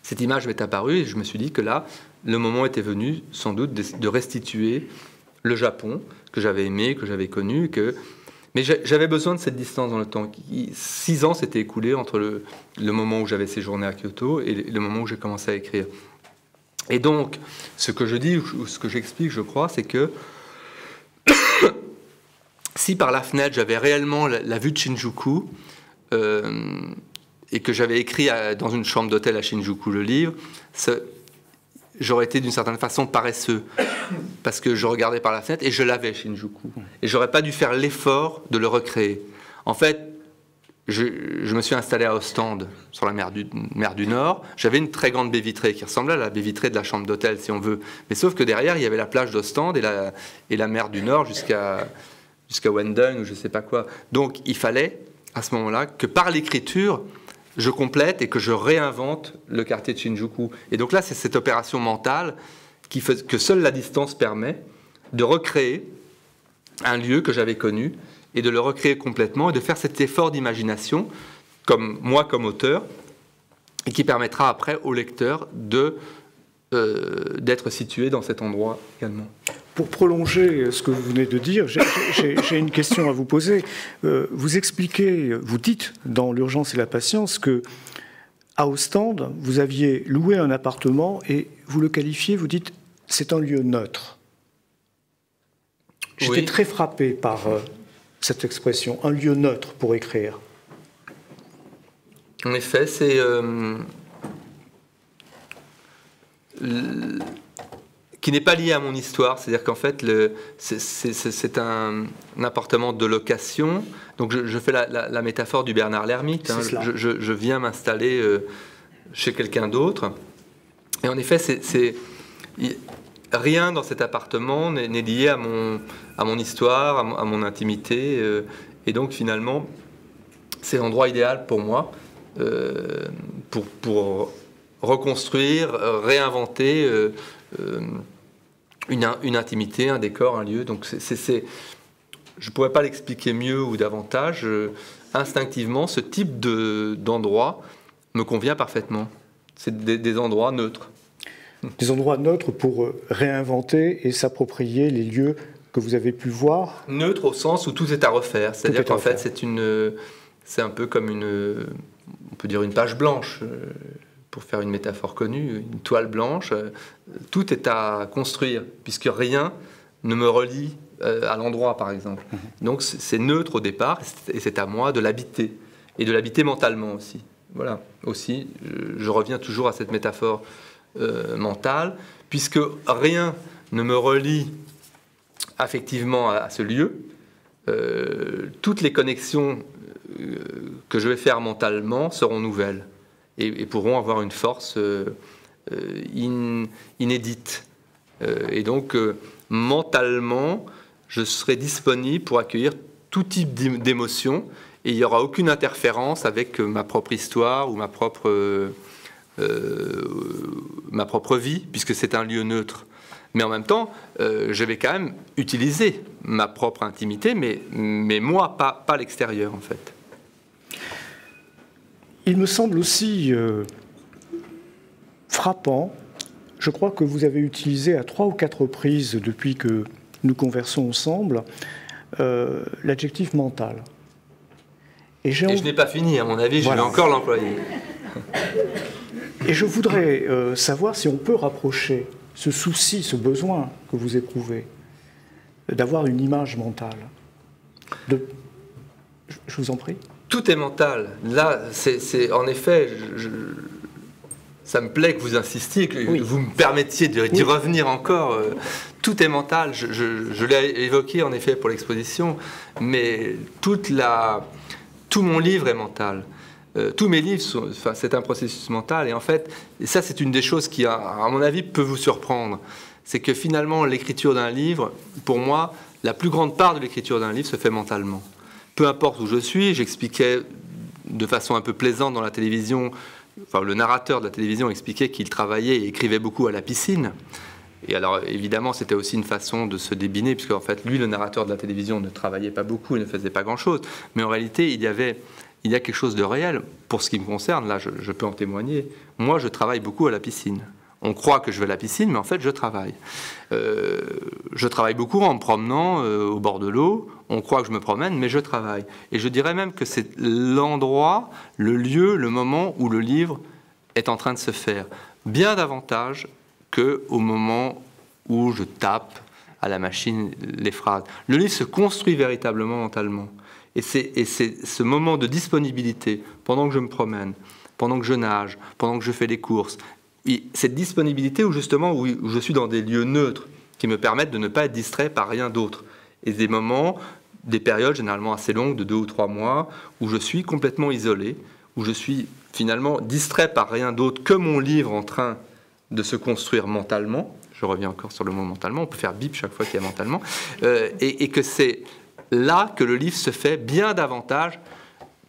Cette image m'est apparue et je me suis dit que là, le moment était venu sans doute de restituer le Japon que j'avais aimé, que j'avais connu, que mais j'avais besoin de cette distance dans le temps. Six ans s'étaient écoulés entre le, moment où j'avais séjourné à Kyoto et le moment où j'ai commencé à écrire. Et donc, ce que je dis, ou ce que j'explique, je crois, c'est que [coughs] si par la fenêtre j'avais réellement la, vue de Shinjuku, euh, et que j'avais écrit dans une chambre d'hôtel à Shinjuku le livre, j'aurais été d'une certaine façon paresseux [coughs] parce que je regardais par la fenêtre et je l'avais Shinjuku et j'aurais pas dû faire l'effort de le recréer. En fait, je, me suis installé à Ostende sur la mer du, Nord. J'avais une très grande baie vitrée qui ressemblait à la baie vitrée de la chambre d'hôtel si on veut, mais sauf que derrière il y avait la plage d'Ostende et la, mer du Nord jusqu'à jusqu'à ou je sais pas quoi. Donc il fallait à ce moment-là que par l'écriture je complète et que je réinvente le quartier de Shinjuku. Et donc là, c'est cette opération mentale que seule la distance permet de recréer un lieu que j'avais connu et de le recréer complètement et de faire cet effort d'imagination, comme moi comme auteur, et qui permettra après au lecteur de euh, d'être situé dans cet endroit également. Pour prolonger ce que vous venez de dire, j'ai une question à vous poser. Euh, vous expliquez, vous dites dans L'urgence et la patience que à Ostende, vous aviez loué un appartement et vous le qualifiez, vous dites, c'est un lieu neutre. J'étais très frappé par euh, cette expression, un lieu neutre pour écrire. En effet, c'est qui n'est pas lié à mon histoire, c'est-à-dire qu'en fait, c'est un, appartement de location. Donc, je, fais la, métaphore du Bernard Lermite. Hein. Je, viens m'installer euh, chez quelqu'un d'autre. Et en effet, c'est rien dans cet appartement n'est lié à mon, histoire, à mon, intimité. Euh. et donc, finalement, c'est l'endroit idéal pour moi euh, pour, reconstruire, réinventer euh, une, intimité, un décor, un lieu. Donc je ne pourrais pas l'expliquer mieux ou davantage. Instinctivement, ce type de, d'endroit me convient parfaitement. C'est des, endroits neutres. [laughs] Des endroits neutres pour réinventer et s'approprier les lieux que vous avez pu voir Neutre au sens où tout est à refaire. C'est-à-dire qu'en fait, c'est, une, c'est un peu comme une, on peut dire une page blanche pour faire une métaphore connue, une toile blanche, euh, tout est à construire, puisque rien ne me relie euh, à l'endroit, par exemple. Mhm. Donc c'est neutre au départ, et c'est à moi de l'habiter, et de l'habiter mentalement aussi. Voilà, aussi, je reviens toujours à cette métaphore euh, mentale, puisque rien ne me relie affectivement à, ce lieu, toutes les connexions que je vais faire mentalement seront nouvelles et, pourront avoir une force euh, euh, inédite. Euh, et donc, mentalement, je serai disponible pour accueillir tout type d'émotions et il n'y aura aucune interférence avec ma propre histoire ou ma propre, ma propre vie, puisque c'est un lieu neutre. Mais en même temps, je vais quand même utiliser ma propre intimité, mais, mais moi, pas, pas l'extérieur en fait. Il me semble aussi euh, frappant, je crois que vous avez utilisé à trois ou quatre reprises depuis que nous conversons ensemble euh, l'adjectif mental. Et, je n'ai pas fini, à mon avis, je vais encore l'employer. [laughs] Et je voudrais euh, savoir si on peut rapprocher ce souci, ce besoin que vous éprouvez d'avoir une image mentale. De... Je vous en prie tout est mental. Là, c'est en effet, ça me plaît que vous insistiez, que vous me permettiez d'y revenir encore. Euh, tout est mental. Je, l'ai évoqué en effet pour l'exposition, mais toute la, tout mon livre est mental. Euh, tous mes livres, c'est un processus mental. Et en fait, et ça, c'est une des choses qui, à mon avis, peut vous surprendre. C'est que finalement, l'écriture d'un livre, pour moi, la plus grande part de l'écriture d'un livre se fait mentalement peu importe où je suis, j'expliquais de façon un peu plaisante dans la télévision, le narrateur de la télévision expliquait qu'il travaillait et écrivait beaucoup à la piscine. Et alors évidemment c'était aussi une façon de se débiner, puisque en fait lui, le narrateur de la télévision, ne travaillait pas beaucoup, il ne faisait pas grand-chose. Mais en réalité, il y avait il y a quelque chose de réel. Pour ce qui me concerne, là je, peux en témoigner, moi je travaille beaucoup à la piscine. On croit que je vais à la piscine, mais en fait, je travaille. Euh, je travaille beaucoup en me promenant euh, au bord de l'eau. On croit que je me promène, mais je travaille. Et je dirais même que c'est l'endroit, le lieu, le moment où le livre est en train de se faire. Bien davantage qu'au moment où je tape à la machine les phrases. Le livre se construit véritablement mentalement. Et c'est ce moment de disponibilité, pendant que je me promène, pendant que je nage, pendant que je fais des courses, cette disponibilité où justement où, je suis dans des lieux neutres qui me permettent de ne pas être distrait par rien d'autre. Et des moments, des périodes généralement assez longues, de deux ou trois mois, où je suis complètement isolé, où je suis finalement distrait par rien d'autre que mon livre en train de se construire mentalement. Je reviens encore sur le mot mentalement, on peut faire bip chaque fois qu'il y a mentalement. Euh, et, et que c'est là que le livre se fait bien davantage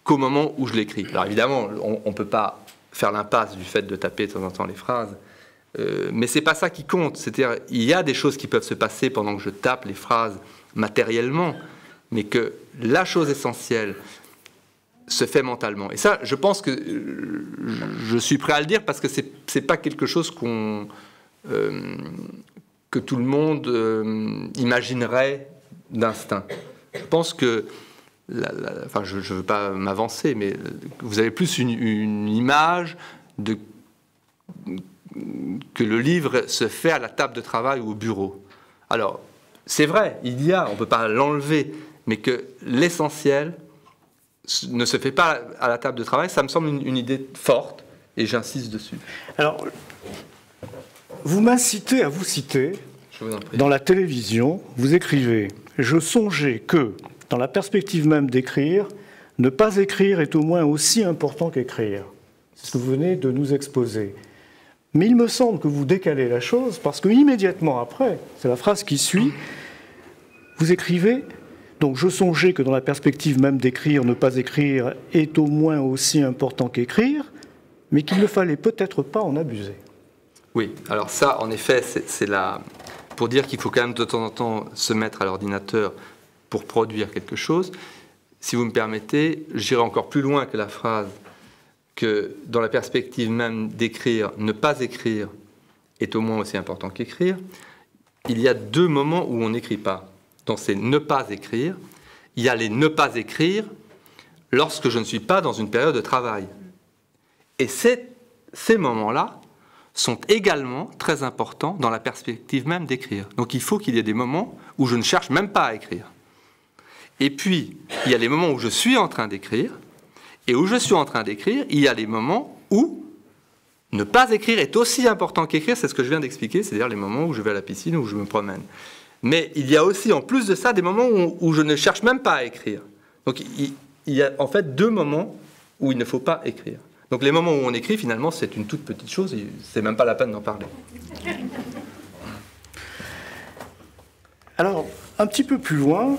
qu'au moment où je l'écris. Alors évidemment, on ne peut pas faire l'impasse du fait de taper de temps en temps les phrases, euh, mais c'est pas ça qui compte. C'est-à-dire, il y a des choses qui peuvent se passer pendant que je tape les phrases matériellement, mais que la chose essentielle se fait mentalement. Et ça, je pense que euh, je suis prêt à le dire parce que c'est n'est pas quelque chose euh, que tout le monde euh, imaginerait d'instinct. Je pense que, enfin, je ne veux pas m'avancer, mais vous avez plus une, une image de que le livre se fait à la table de travail ou au bureau. Alors, c'est vrai, il y a, on ne peut pas l'enlever, mais que l'essentiel ne se fait pas à la table de travail, ça me semble une, idée forte, et j'insiste dessus. Alors, vous m'incitez à vous citer. Dans la télévision, vous écrivez Je songeais que, dans la perspective même d'écrire, ne pas écrire est au moins aussi important qu'écrire. C'est ce que vous venez de nous exposer. Mais il me semble que vous décalez la chose parce que immédiatement après, c'est la phrase qui suit, vous écrivez donc je songeais que dans la perspective même d'écrire, ne pas écrire est au moins aussi important qu'écrire, mais qu'il ne fallait peut-être pas en abuser. Oui, alors ça, en effet, c'est là pour dire qu'il faut quand même de temps en temps se mettre à l'ordinateur pour produire quelque chose. Si vous me permettez, j'irai encore plus loin que la phrase que dans la perspective même d'écrire, ne pas écrire est au moins aussi important qu'écrire, il y a deux moments où on n'écrit pas. Dans ces ne pas écrire, il y a les ne pas écrire lorsque je ne suis pas dans une période de travail. Et ces, ces moments-là sont également très importants dans la perspective même d'écrire. Donc il faut qu'il y ait des moments où je ne cherche même pas à écrire. Et puis, il y a les moments où je suis en train d'écrire, et où je suis en train d'écrire, il y a les moments où ne pas écrire est aussi important qu'écrire, c'est ce que je viens d'expliquer, c'est-à-dire les moments où je vais à la piscine où je me promène. Mais il y a aussi, en plus de ça, des moments où, je ne cherche même pas à écrire. Donc il, y a en fait deux moments où il ne faut pas écrire. Donc les moments où on écrit, finalement, c'est une toute petite chose, c'est même pas la peine d'en parler. Alors, un petit peu plus loin,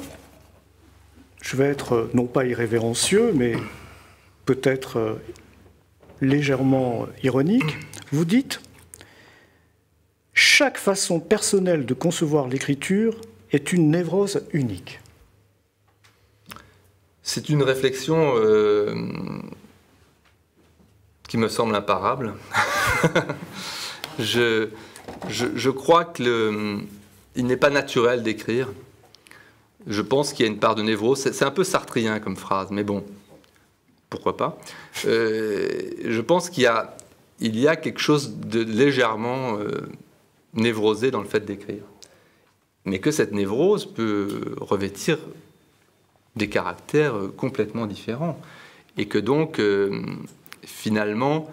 je vais être non pas irrévérencieux, mais peut-être euh, légèrement ironique, vous dites Chaque façon personnelle de concevoir l'écriture est une névrose unique. C'est une réflexion euh, qui me semble imparable. [laughs] je, je, crois qu'il n'est pas naturel d'écrire. Je pense qu'il y a une part de névrose. C'est un peu sartrien comme phrase, mais bon, pourquoi pas. Euh, je pense qu'il y a, il y a quelque chose de légèrement euh, névrosé dans le fait d'écrire. Mais que cette névrose peut revêtir des caractères euh, complètement différents. Et que donc, finalement,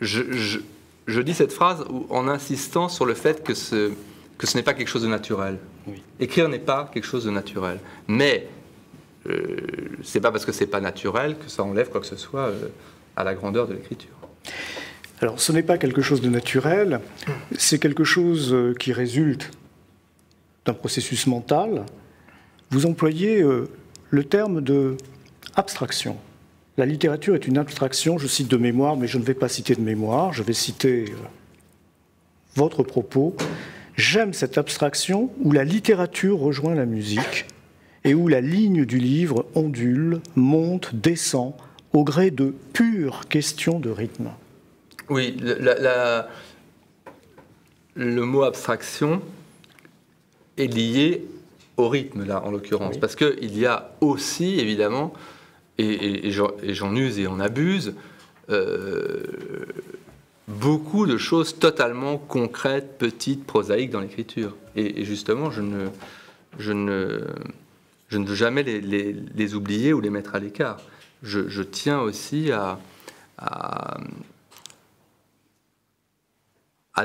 je, dis cette phrase en insistant sur le fait que ce, que ce n'est pas quelque chose de naturel. Écrire n'est pas quelque chose de naturel. Mais euh, c'est pas parce que c'est pas naturel que ça enlève quoi que ce soit euh, à la grandeur de l'écriture. Alors, ce n'est pas quelque chose de naturel, c'est quelque chose euh, qui résulte d'un processus mental. Vous employez le terme de abstraction. La littérature est une abstraction, je cite de mémoire, mais je ne vais pas citer de mémoire, je vais citer votre propos. J'aime cette abstraction où la littérature rejoint la musique et où la ligne du livre ondule, monte, descend, au gré de pures questions de rythme. Oui, le mot abstraction est lié au rythme, là, en l'occurrence, parce qu'il y a aussi, évidemment, et, j'en use et en abuse, euh, beaucoup de choses totalement concrètes, petites, prosaïques dans l'écriture. Et, justement, je ne, je ne je ne veux jamais les, oublier ou les mettre à l'écart. Je, tiens aussi à, à,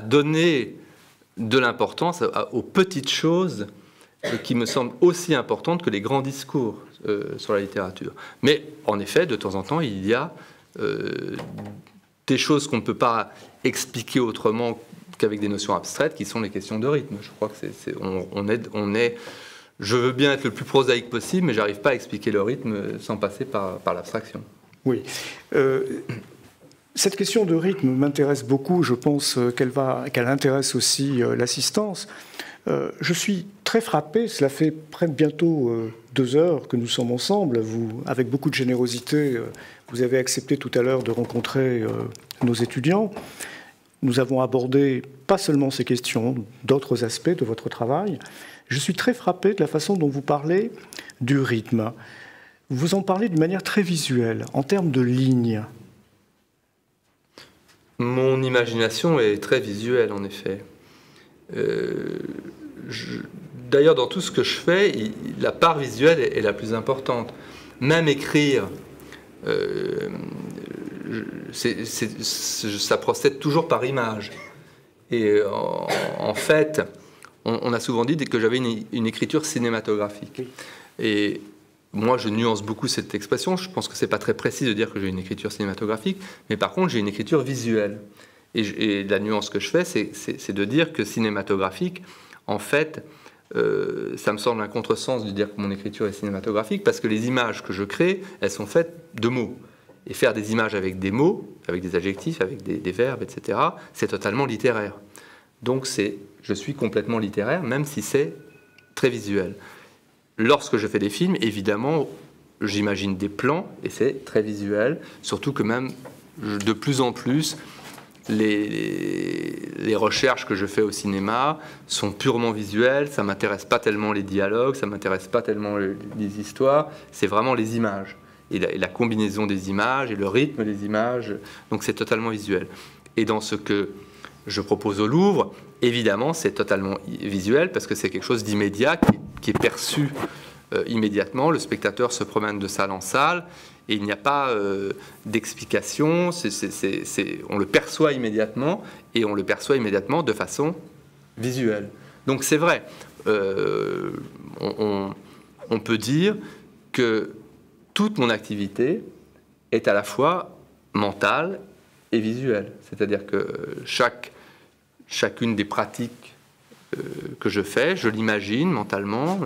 donner de l'importance aux petites choses qui me semblent aussi importantes que les grands discours euh, sur la littérature. Mais en effet, de temps en temps, il y a euh, des choses qu'on ne peut pas expliquer autrement qu'avec des notions abstraites, qui sont les questions de rythme. Je crois que on, est, je veux bien être le plus prosaïque possible, mais j'arrive pas à expliquer le rythme sans passer par, l'abstraction. Oui. Euh, cette question de rythme m'intéresse beaucoup. Je pense qu'elle va, qu'elle intéresse aussi l'assistance. Euh, je suis très frappé. Cela fait près bientôt deux heures que nous sommes ensemble. Vous, avec beaucoup de générosité, vous avez accepté tout à l'heure de rencontrer nos étudiants. Nous avons abordé pas seulement ces questions, d'autres aspects de votre travail. Je suis très frappé de la façon dont vous parlez du rythme. Vous en parlez d'une manière très visuelle, en termes de lignes. Mon imagination est très visuelle, en effet. Euh, d'ailleurs, dans tout ce que je fais, la part visuelle est, la plus importante. Même écrire, euh, ça procède toujours par image. Et en, fait, on, a souvent dit que j'avais une, une, écriture cinématographique. Et moi, je nuance beaucoup cette expression. Je pense que c'est pas très précis de dire que j'ai une écriture cinématographique, mais par contre, j'ai une écriture visuelle. Et, la nuance que je fais, c'est de dire que cinématographique, en fait, euh, ça me semble un contresens de dire que mon écriture est cinématographique, parce que les images que je crée, elles sont faites de mots. Et faire des images avec des mots, avec des adjectifs, avec des, des verbes, etc., c'est totalement littéraire. Donc, je suis complètement littéraire, même si c'est très visuel lorsque je fais des films, évidemment, j'imagine des plans et c'est très visuel, surtout que même de plus en plus, les, recherches que je fais au cinéma sont purement visuelles, ça m'intéresse pas tellement les dialogues, ça m'intéresse pas tellement les, histoires, c'est vraiment les images. Et la, et la, combinaison des images et le rythme des images, donc c'est totalement visuel. Et dans ce que je propose au Louvre, évidemment, c'est totalement visuel parce que c'est quelque chose d'immédiat qui, est perçu euh, immédiatement. Le spectateur se promène de salle en salle et il n'y a pas euh, d'explication. on le perçoit immédiatement et on le perçoit immédiatement de façon visuelle. Donc c'est vrai, euh, on, peut dire que toute mon activité est à la fois mentale et visuelle. C'est-à-dire que chaque chacune des pratiques euh, que je fais, je l'imagine mentalement,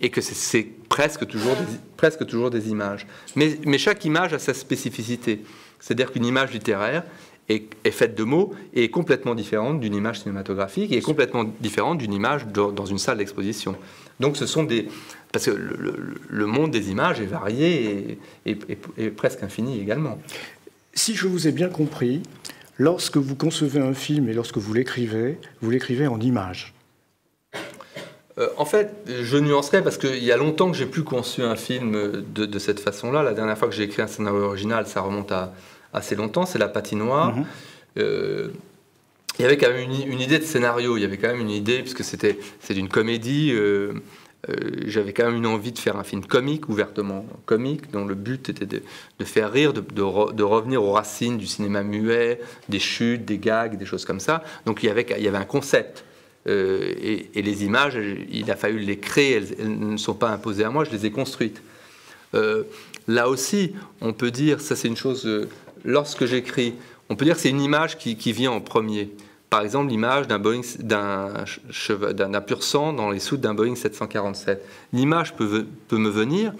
et que c'est presque toujours, des, presque toujours des images. Mais, mais chaque image a sa spécificité. C'est-à-dire qu'une image littéraire est, est, faite de mots et est complètement différente d'une image cinématographique et est complètement différente d'une image dans une salle d'exposition. Donc ce sont des... Parce que le, le, monde des images est varié et, et, et presque infini également. Si je vous ai bien compris, Lorsque vous concevez un film et lorsque vous l'écrivez, vous l'écrivez en images. Euh, en fait, je nuancerai parce qu'il y a longtemps que j'ai plus conçu un film de, cette façon-là. La dernière fois que j'ai écrit un scénario original, ça remonte à assez longtemps, c'est La patinoire. Mhm. Euh, il y avait quand même une, idée de scénario, il y avait quand même une idée, puisque c'était c'est une comédie. Euh, euh, j'avais quand même une envie de faire un film comique, ouvertement comique, dont le but était de, faire rire, de, de, revenir aux racines du cinéma muet, des chutes, des gags, des choses comme ça. Donc il y avait, il y avait un concept. Euh, et, les images, il a fallu les créer, elles, ne sont pas imposées à moi, je les ai construites. Euh, là aussi, on peut dire, ça c'est une chose, lorsque j'écris, on peut dire que c'est une image qui, vient en premier. Par exemple, l'image d'un d'un pur sang dans les soutes d'un Boeing 747. L'image peut, peut, me venir,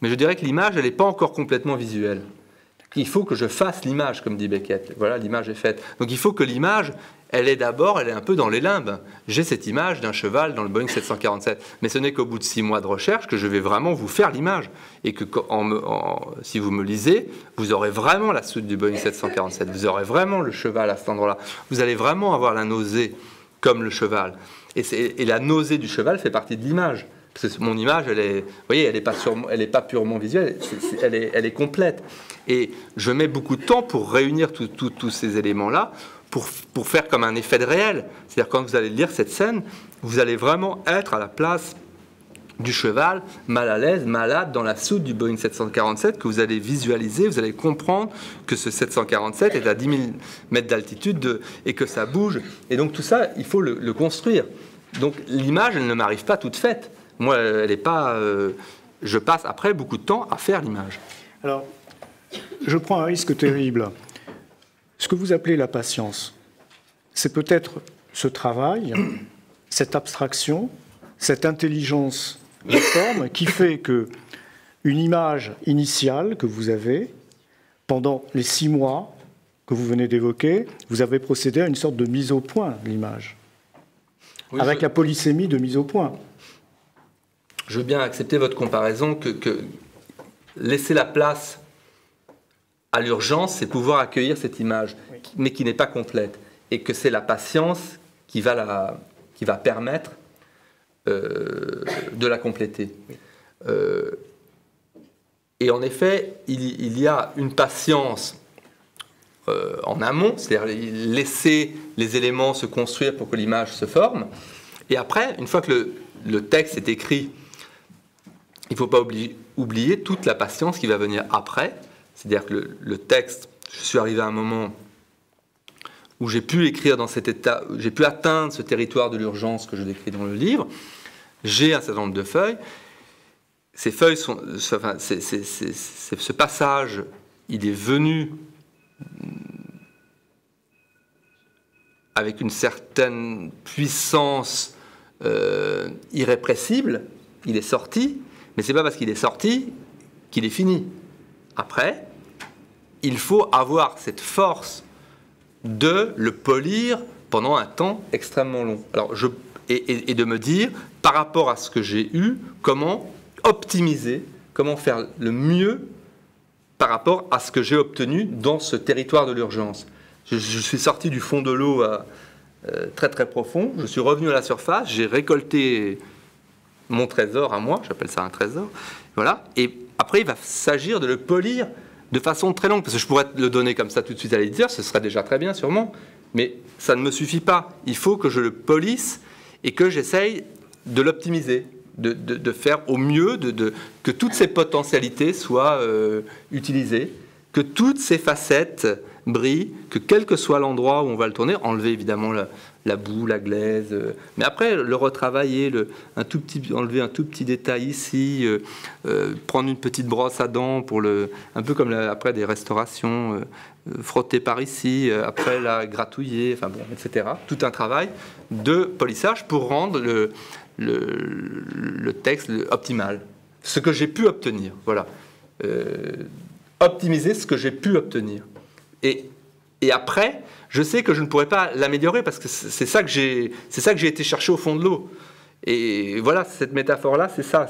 mais je dirais que l'image, elle n'est pas encore complètement visuelle. Il faut que je fasse l'image, comme dit Beckett. Voilà, l'image est faite. Donc il faut que l'image, elle est d'abord, elle est un peu dans les limbes. J'ai cette image d'un cheval dans le Boeing 747, mais ce n'est qu'au bout de six mois de recherche que je vais vraiment vous faire l'image. Et que si vous me lisez, vous aurez vraiment la soute du Boeing 747, vous aurez vraiment le cheval à cet endroit-là. Vous allez vraiment avoir la nausée comme le cheval. Et, la nausée du cheval fait partie de l'image. Mon image, elle est, vous voyez, elle n'est pas, pas purement visuelle, elle est complète. Et je mets beaucoup de temps pour réunir tous ces éléments-là pour, faire comme un effet de réel. C'est-à-dire quand vous allez lire cette scène, vous allez vraiment être à la place du cheval, mal à l'aise, malade dans la soute du Boeing 747 que vous allez visualiser, vous allez comprendre que ce 747 est à 10 000 mètres d'altitude et que ça bouge. Et donc tout ça, il faut le, construire. Donc l'image, elle ne m'arrive pas toute faite. Moi, elle n'est pas. Euh, je passe après beaucoup de temps à faire l'image. Alors, je prends un risque terrible. Ce que vous appelez la patience, c'est peut-être ce travail, [clears throat] cette abstraction, cette intelligence de forme qui fait que une image initiale que vous avez, pendant les six mois que vous venez d'évoquer, vous avez procédé à une sorte de mise au point de l'image, avec la polysémie de mise au point. Je veux bien accepter votre comparaison que, laisser la place à l'urgence, c'est pouvoir accueillir cette image, mais qui n'est pas complète, et que c'est la patience qui va, la, qui va permettre euh, de la compléter. Euh, et en effet, il, y a une patience euh, en amont, c'est-à-dire laisser les éléments se construire pour que l'image se forme. Et après, une fois que le, texte est écrit, il ne faut pas oublier, toute la patience qui va venir après. C'est-à-dire que le, texte, je suis arrivé à un moment où j'ai pu écrire dans cet état, j'ai pu atteindre ce territoire de l'urgence que je décris dans le livre. J'ai un certain nombre de feuilles ces feuilles sont, enfin, ce passage, il est venu avec une certaine puissance euh, irrépressible. Il est sorti, mais c'est pas parce qu'il est sorti qu'il est fini. Après, il faut avoir cette force de le polir pendant un temps extrêmement long. Alors, et de me dire, par rapport à ce que j'ai eu, comment optimiser, comment faire le mieux par rapport à ce que j'ai obtenu dans ce territoire de l'urgence. Je, suis sorti du fond de l'eau euh, euh, très très profond, je suis revenu à la surface, j'ai récolté mon trésor à moi, j'appelle ça un trésor, voilà, et après il va s'agir de le polir de façon très longue, parce que je pourrais le donner comme ça tout de suite à l'éditeur, ce serait déjà très bien sûrement, mais ça ne me suffit pas, il faut que je le polisse et que j'essaye de l'optimiser de, faire au mieux, de, que toutes ces potentialités soient euh, utilisées, que toutes ces facettes brillent, que quel que soit l'endroit où on va le tourner, enlever évidemment la, boue, la glaise, euh, mais après le retravailler, le, un tout petit, enlever un tout petit détail ici, euh, prendre une petite brosse à dents pour le, un peu comme après des restaurations, frotter par ici, après la gratouiller, enfin bon, etc. Tout un travail de polissage pour rendre le, texte optimal. Ce que j'ai pu obtenir, voilà. Euh, optimiser ce que j'ai pu obtenir. Et après, je sais que je ne pourrais pas l'améliorer parce que c'est ça que j'ai, c'est ça que j'ai été chercher au fond de l'eau. Et voilà, cette métaphore-là, c'est ça.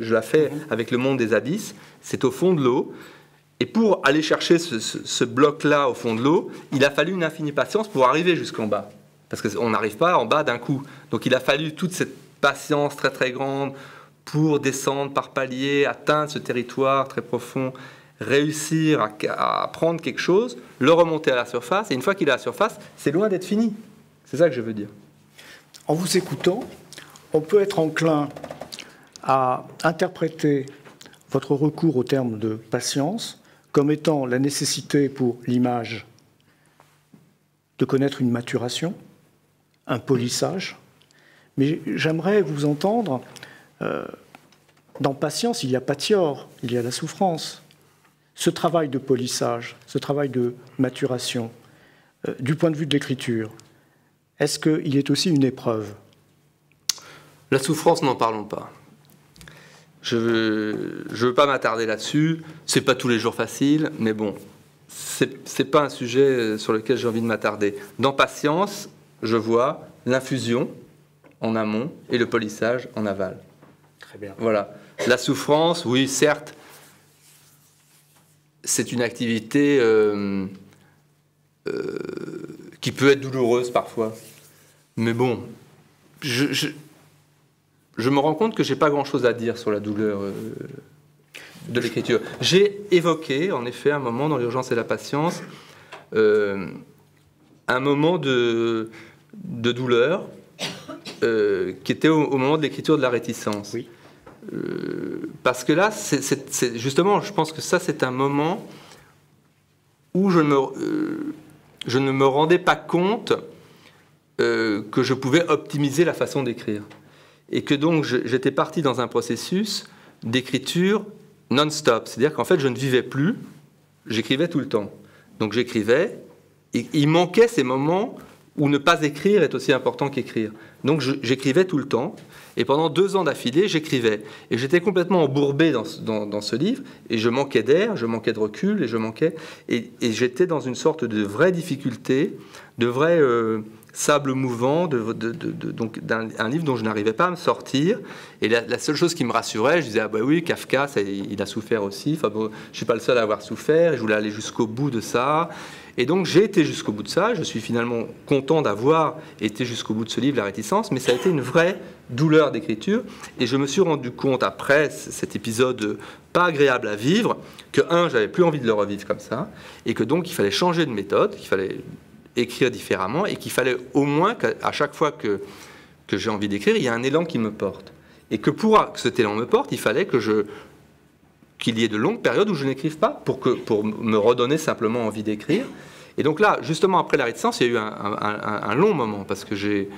je la fais avec le monde des abysses. C'est au fond de l'eau. Et pour aller chercher ce, ce bloc-là au fond de l'eau, il a fallu une infinie patience pour arriver jusqu'en bas. Parce qu'on n'arrive pas en bas d'un coup. Donc il a fallu toute cette patience très très grande pour descendre par palier, atteindre ce territoire très profond, réussir à, prendre quelque chose, le remonter à la surface, et une fois qu'il est à la surface, c'est loin d'être fini. C'est ça que je veux dire. En vous écoutant, on peut être enclin à interpréter votre recours au terme de patience comme étant la nécessité pour l'image de connaître une maturation, un polissage, mais j'aimerais vous entendre. Euh, dans patience, il y a patior, il y a la souffrance. Ce travail de polissage, ce travail de maturation, euh, du point de vue de l'écriture, est-ce qu'il est aussi une épreuve? La souffrance, n'en parlons pas. Je ne veux, pas m'attarder là-dessus. C'est pas tous les jours facile, mais bon, c'est pas un sujet sur lequel j'ai envie de m'attarder. Dans patience, je vois l'infusion en amont et le polissage en aval. Très bien. Voilà. La souffrance, oui, certes, c'est une activité euh, euh, qui peut être douloureuse parfois. Mais bon, je, me rends compte que j'ai pas grand-chose à dire sur la douleur euh, de l'écriture. J'ai évoqué, en effet, un moment dans l'urgence et la patience, un moment de, de douleur qui était au, moment de l'écriture de la réticence. Oui. Euh, parce que là, justement, je pense que ça, c'est un moment où je, euh, ne me rendais pas compte que je pouvais optimiser la façon d'écrire. Et que donc, j'étais parti dans un processus d'écriture non-stop. C'est-à-dire qu'en fait, je ne vivais plus, j'écrivais tout le temps. Donc, j'écrivais, il manquait ces moments où ne pas écrire est aussi important qu'écrire. Donc j'écrivais tout le temps. Et pendant deux ans d'affilée, j'écrivais. Et j'étais complètement embourbé dans, ce livre, et je manquais d'air, je manquais de recul, et je manquais. Et, j'étais dans une sorte de vraie difficulté, de vrai euh, sable mouvant, donc d'un livre dont je n'arrivais pas à me sortir. Et la, seule chose qui me rassurait, je disais, ah bah oui, Kafka, il a souffert aussi. Enfin, bon, je ne suis pas le seul à avoir souffert, je voulais aller jusqu'au bout de ça. Et donc j'ai été jusqu'au bout de ça, je suis finalement content d'avoir été jusqu'au bout de ce livre, La réticence, mais ça a été une vraie douleur d'écriture, et je me suis rendu compte après cet épisode pas agréable à vivre, que un, j'avais plus envie de le revivre comme ça, et que donc il fallait changer de méthode, qu'il fallait écrire différemment, et qu'il fallait au moins qu'à chaque fois que, que j'ai envie d'écrire, il y a un élan qui me porte. Et que pour que cet élan me porte, il fallait que je qu'il y ait de longues périodes où je n'écrive pas pour, que, pour me redonner simplement envie d'écrire. Et donc là, justement après la réticence, il y a eu un, long moment parce que j'ai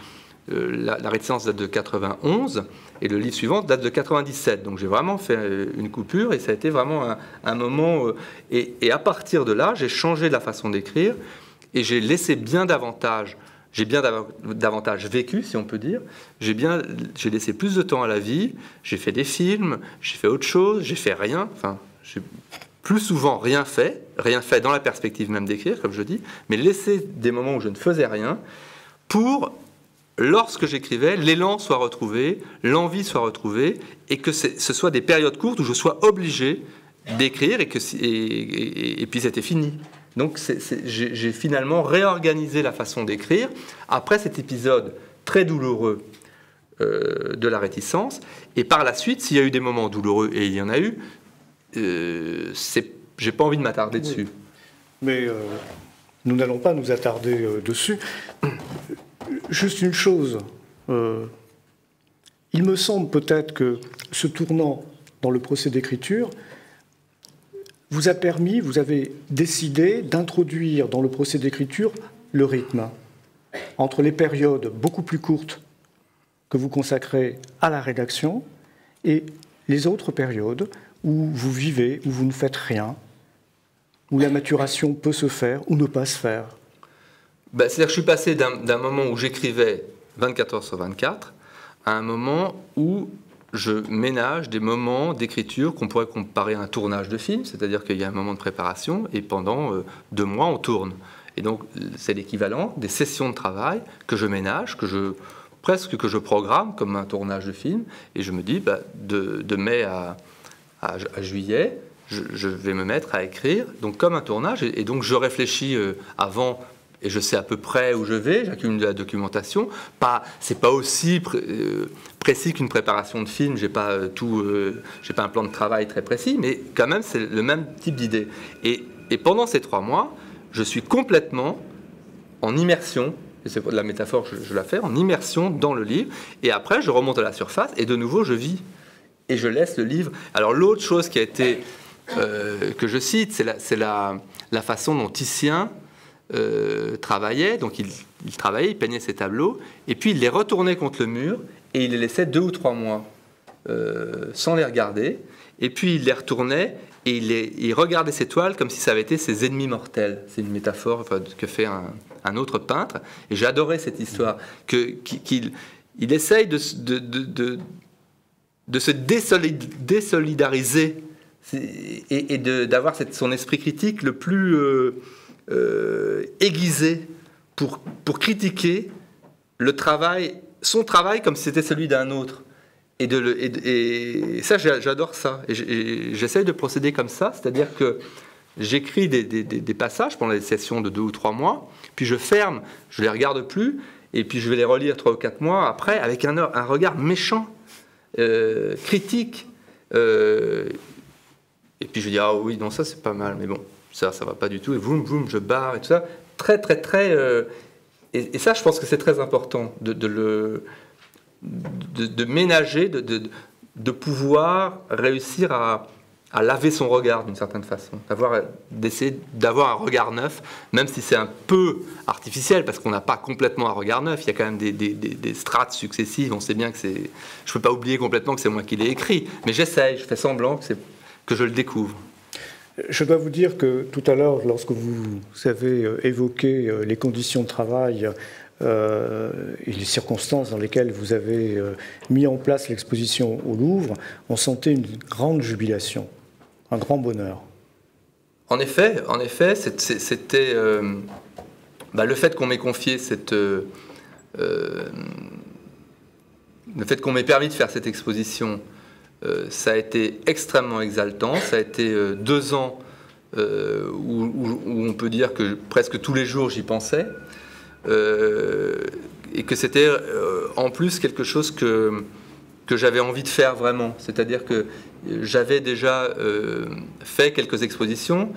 euh, la, réticence date de 91 et le livre suivant date de 97. Donc j'ai vraiment fait euh, une coupure et ça a été vraiment un, moment. Euh, et, et, à partir de là, j'ai changé la façon d'écrire et j'ai laissé bien davantage j'ai bien davantage vécu, si on peut dire. J'ai bien, j'ai laissé plus de temps à la vie. J'ai fait des films, j'ai fait autre chose, j'ai fait rien. Enfin, j'ai plus souvent rien fait, rien fait dans la perspective même d'écrire, comme je dis, mais laisser des moments où je ne faisais rien pour, lorsque j'écrivais, l'élan soit retrouvé, l'envie soit retrouvée, et que ce soit des périodes courtes où je sois obligé d'écrire et et puis c'était fini. Donc j'ai finalement réorganisé la façon d'écrire après cet épisode très douloureux euh, de la réticence. Et par la suite, s'il y a eu des moments douloureux, et il y en a eu, euh, j'ai pas envie de m'attarder dessus. Mais euh, nous n'allons pas nous attarder euh, dessus. Juste une chose. il me semble peut-être que ce tournant dans le procès d'écriture vous a permis, vous avez décidé d'introduire dans le procès d'écriture le rythme entre les périodes beaucoup plus courtes que vous consacrez à la rédaction et les autres périodes où vous vivez, où vous ne faites rien, où la maturation peut se faire ou ne pas se faire. Ben, C'est-à-dire que je suis passé d'un moment où j'écrivais 24 heures sur 24 à un moment où je ménage des moments d'écriture qu'on pourrait comparer à un tournage de film, c'est-à-dire qu'il y a un moment de préparation et pendant euh, deux mois on tourne. Et donc c'est l'équivalent des sessions de travail que je ménage, que je presque que je programme comme un tournage de film. Et je me dis bah, de, mai à, juillet, je, vais me mettre à écrire, donc comme un tournage. Et, donc je réfléchis euh, avant et je sais à peu près où je vais, j'accumule de la documentation. Pas, c'est pas aussi euh, précis qu'une préparation de film, j'ai pas euh, tout, euh, j'ai pas un plan de travail très précis, mais quand même c'est le même type d'idée. Et, pendant ces trois mois, je suis complètement en immersion. Et c'est la métaphore, je, je la fais en immersion dans le livre. Et après, je remonte à la surface et de nouveau, je vis et je laisse le livre. Alors l'autre chose qui a été que je cite, c'est la, la, façon dont Titien euh, travaillait, donc il, travaillait, il peignait ses tableaux, et puis il les retournait contre le mur et il les laissait deux ou trois mois euh, sans les regarder, et puis il les retournait et il, regardait ses toiles comme si ça avait été ses ennemis mortels. C'est une métaphore que fait un, autre peintre, et j'adorais cette histoire, qu'il il essaye de, de, de, se désolidariser. Et, d'avoir son esprit critique le plus... Euh, euh, aiguisé pour, pour critiquer le travail, son travail comme si c'était celui d'un autre. Et, de le, et, ça, j'adore ça. Et j'essaye de procéder comme ça, c'est-à-dire que j'écris des, des, des, passages pendant les sessions de deux ou trois mois, puis je ferme, je les regarde plus, et puis je vais les relire trois ou quatre mois après avec un, un regard méchant, euh, critique. Euh, et puis je dis, ah oui, non, ça c'est pas mal, mais bon, ça, ça va pas du tout, et boum, boum, je barre et tout ça. Très, très, très. Euh, et, ça, je pense que c'est très important de, le. De, ménager, de, de, pouvoir réussir à, à laver son regard d'une certaine façon, d'essayer d'avoir un regard neuf, même si c'est un peu artificiel, parce qu'on n'a pas complètement un regard neuf, il y a quand même des, des, des, strates successives, on sait bien que c'est... Je ne peux pas oublier complètement que c'est moi qui l'ai écrit, mais j'essaye, je fais semblant que, que je le découvre. Je dois vous dire que tout à l'heure, lorsque vous avez euh, évoqué euh, les conditions de travail et les circonstances dans lesquelles vous avez mis en place l'exposition au Louvre, on sentait une grande jubilation, un grand bonheur. En effet, en effet, c'était bah, le fait qu'on m'ait confié cette le fait qu'on m'ait permis de faire cette exposition, euh, ça a été extrêmement exaltant. Ça a été euh, deux ans euh, où, on peut dire que presque tous les jours j'y pensais. et que c'était en plus quelque chose que, que j'avais envie de faire vraiment. C'est-à-dire que j'avais déjà fait quelques expositions,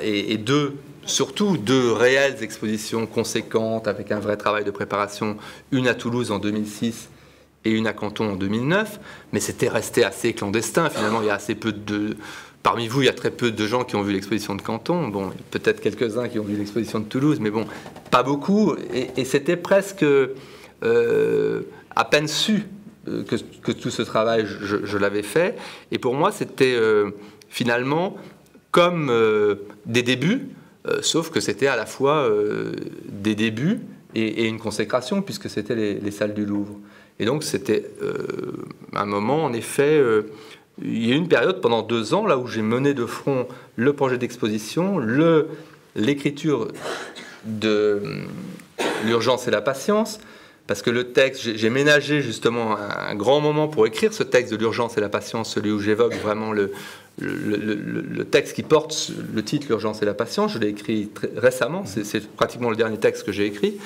et, et deux surtout deux réelles expositions conséquentes avec un vrai travail de préparation, une à Toulouse en 2006 et une à Canton en 2009, mais c'était resté assez clandestin. Finalement, il y a assez peu de. Parmi vous, il y a très peu de gens qui ont vu l'exposition de Canton. Bon, peut-être quelques-uns qui ont vu l'exposition de Toulouse, mais bon, pas beaucoup. Et, c'était presque euh, à peine su euh, que, tout ce travail, je, l'avais fait. Et pour moi, c'était euh, finalement comme des débuts, sauf que c'était à la fois des débuts et, une consécration, puisque c'était les salles du Louvre. Et donc c'était euh, un moment, en effet, euh, il y a eu une période pendant deux ans là où j'ai mené de front le projet d'exposition, l'écriture de euh, l'urgence et la patience, parce que le texte, j'ai ménagé justement un, grand moment pour écrire ce texte de l'urgence et la patience, celui où j'évoque vraiment le, le, texte qui porte le titre L'urgence et la patience. Je l'ai écrit récemment, c'est pratiquement le dernier texte que j'ai écrit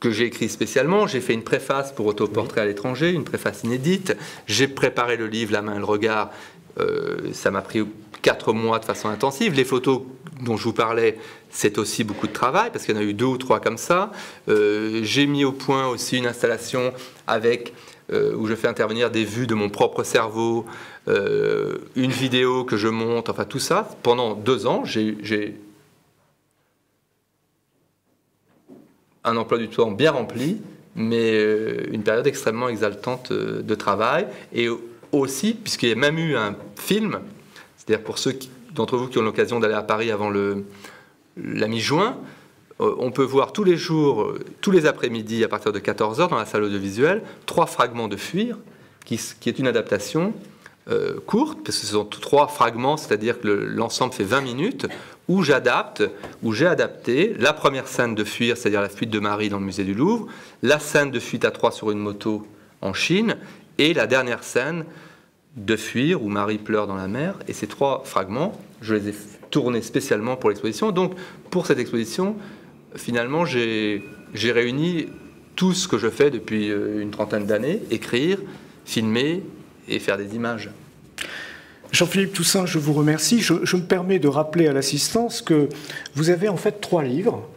que j'ai écrit spécialement. J'ai fait une préface pour Autoportrait à l'étranger, une préface inédite. J'ai préparé le livre La main et le regard. Euh, ça m'a pris quatre mois de façon intensive. Les photos dont je vous parlais, c'est aussi beaucoup de travail parce qu'il y en a eu deux ou trois comme ça. Euh, j'ai mis au point aussi une installation avec euh, où je fais intervenir des vues de mon propre cerveau, une vidéo que je monte, enfin tout ça. Pendant deux ans, j'ai un emploi du temps bien rempli, mais euh, une période extrêmement exaltante euh, de travail. Et aussi, puisqu'il y a même eu un film, c'est-à-dire pour ceux d'entre vous qui ont l'occasion d'aller à Paris avant la mi-juin, euh, on peut voir tous les jours, tous les après-midi, à partir de 14h, dans la salle audiovisuelle, trois fragments de Fuir, qui, qui est une adaptation courte, parce que ce sont trois fragments, c'est-à-dire que l'ensemble fait 20 minutes, où j'adapte, où j'ai adapté la première scène de fuir, c'est-à-dire la fuite de Marie dans le musée du Louvre, la scène de fuite à trois sur une moto en Chine, et la dernière scène de fuir où Marie pleure dans la mer. Et ces trois fragments, je les ai tournés spécialement pour l'exposition. Donc, pour cette exposition, finalement, j'ai réuni tout ce que je fais depuis euh, une trentaine d'années, écrire, filmer et faire des images. Jean-Philippe Toussaint, je vous remercie. Je, me permets de rappeler à l'assistance que vous avez en fait trois livres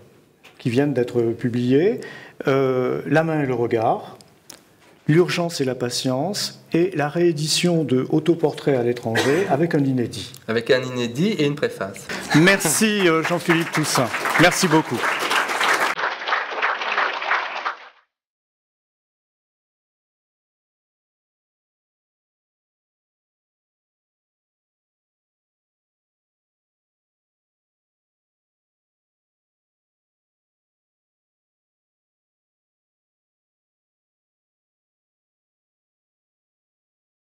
qui viennent d'être publiés euh, La main et le regard, L'urgence et la patience et la réédition de Autoportrait à l'étranger avec un inédit. Avec un inédit et une préface. Merci euh, Jean-Philippe Toussaint. Merci beaucoup.